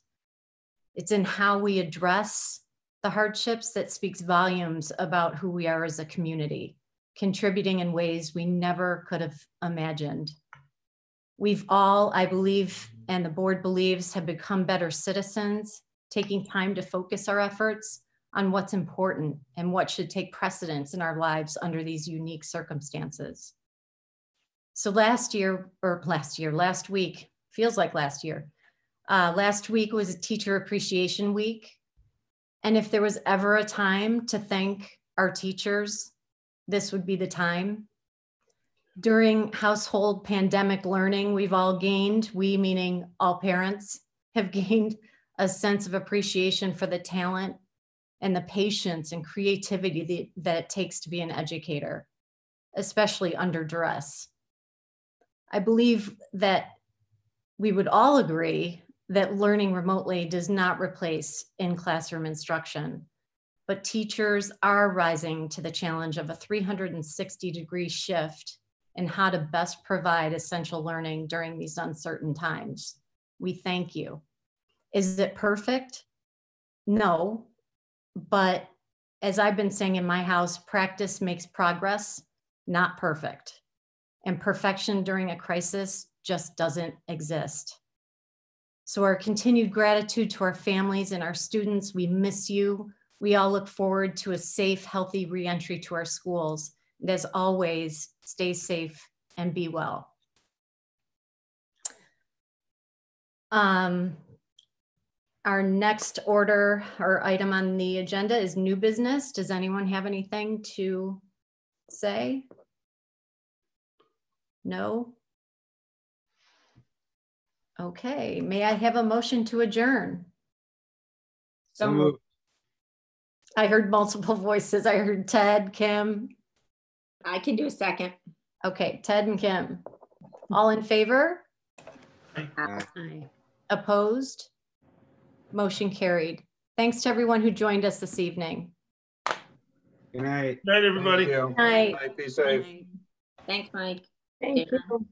It's in how we address the hardships that speaks volumes about who we are as a community, contributing in ways we never could have imagined. We've all, I believe, and the board believes, have become better citizens, taking time to focus our efforts on what's important and what should take precedence in our lives under these unique circumstances. So last year, or last year, last week, feels like last year. Uh, last week was a Teacher Appreciation Week. And if there was ever a time to thank our teachers, this would be the time. During household pandemic learning, we've all gained, we meaning all parents, have (laughs) gained a sense of appreciation for the talent and the patience and creativity that, it takes to be an educator, especially under duress. I believe that we would all agree that learning remotely does not replace in classroom instruction, but teachers are rising to the challenge of a 360 degree shift in how to best provide essential learning during these uncertain times. We thank you. Is it perfect? No, but as I've been saying in my house, practice makes progress, not perfect. And perfection during a crisis just doesn't exist. So, our continued gratitude to our families and our students. We miss you. We all look forward to a safe, healthy reentry to our schools. And as always, stay safe and be well. Um, our next order or item on the agenda is new business. Does anyone have anything to say? No? Okay, may I have a motion to adjourn? So moved. I heard multiple (laughs) voices. I heard Ted, Kim. I can do a second. Okay, Ted and Kim. All in favor? Aye. Opposed? Motion carried. Thanks to everyone who joined us this evening. Good night. Night, everybody. Thank you. Night. Night, Be safe. Thanks, Mike. Thank Yeah. you.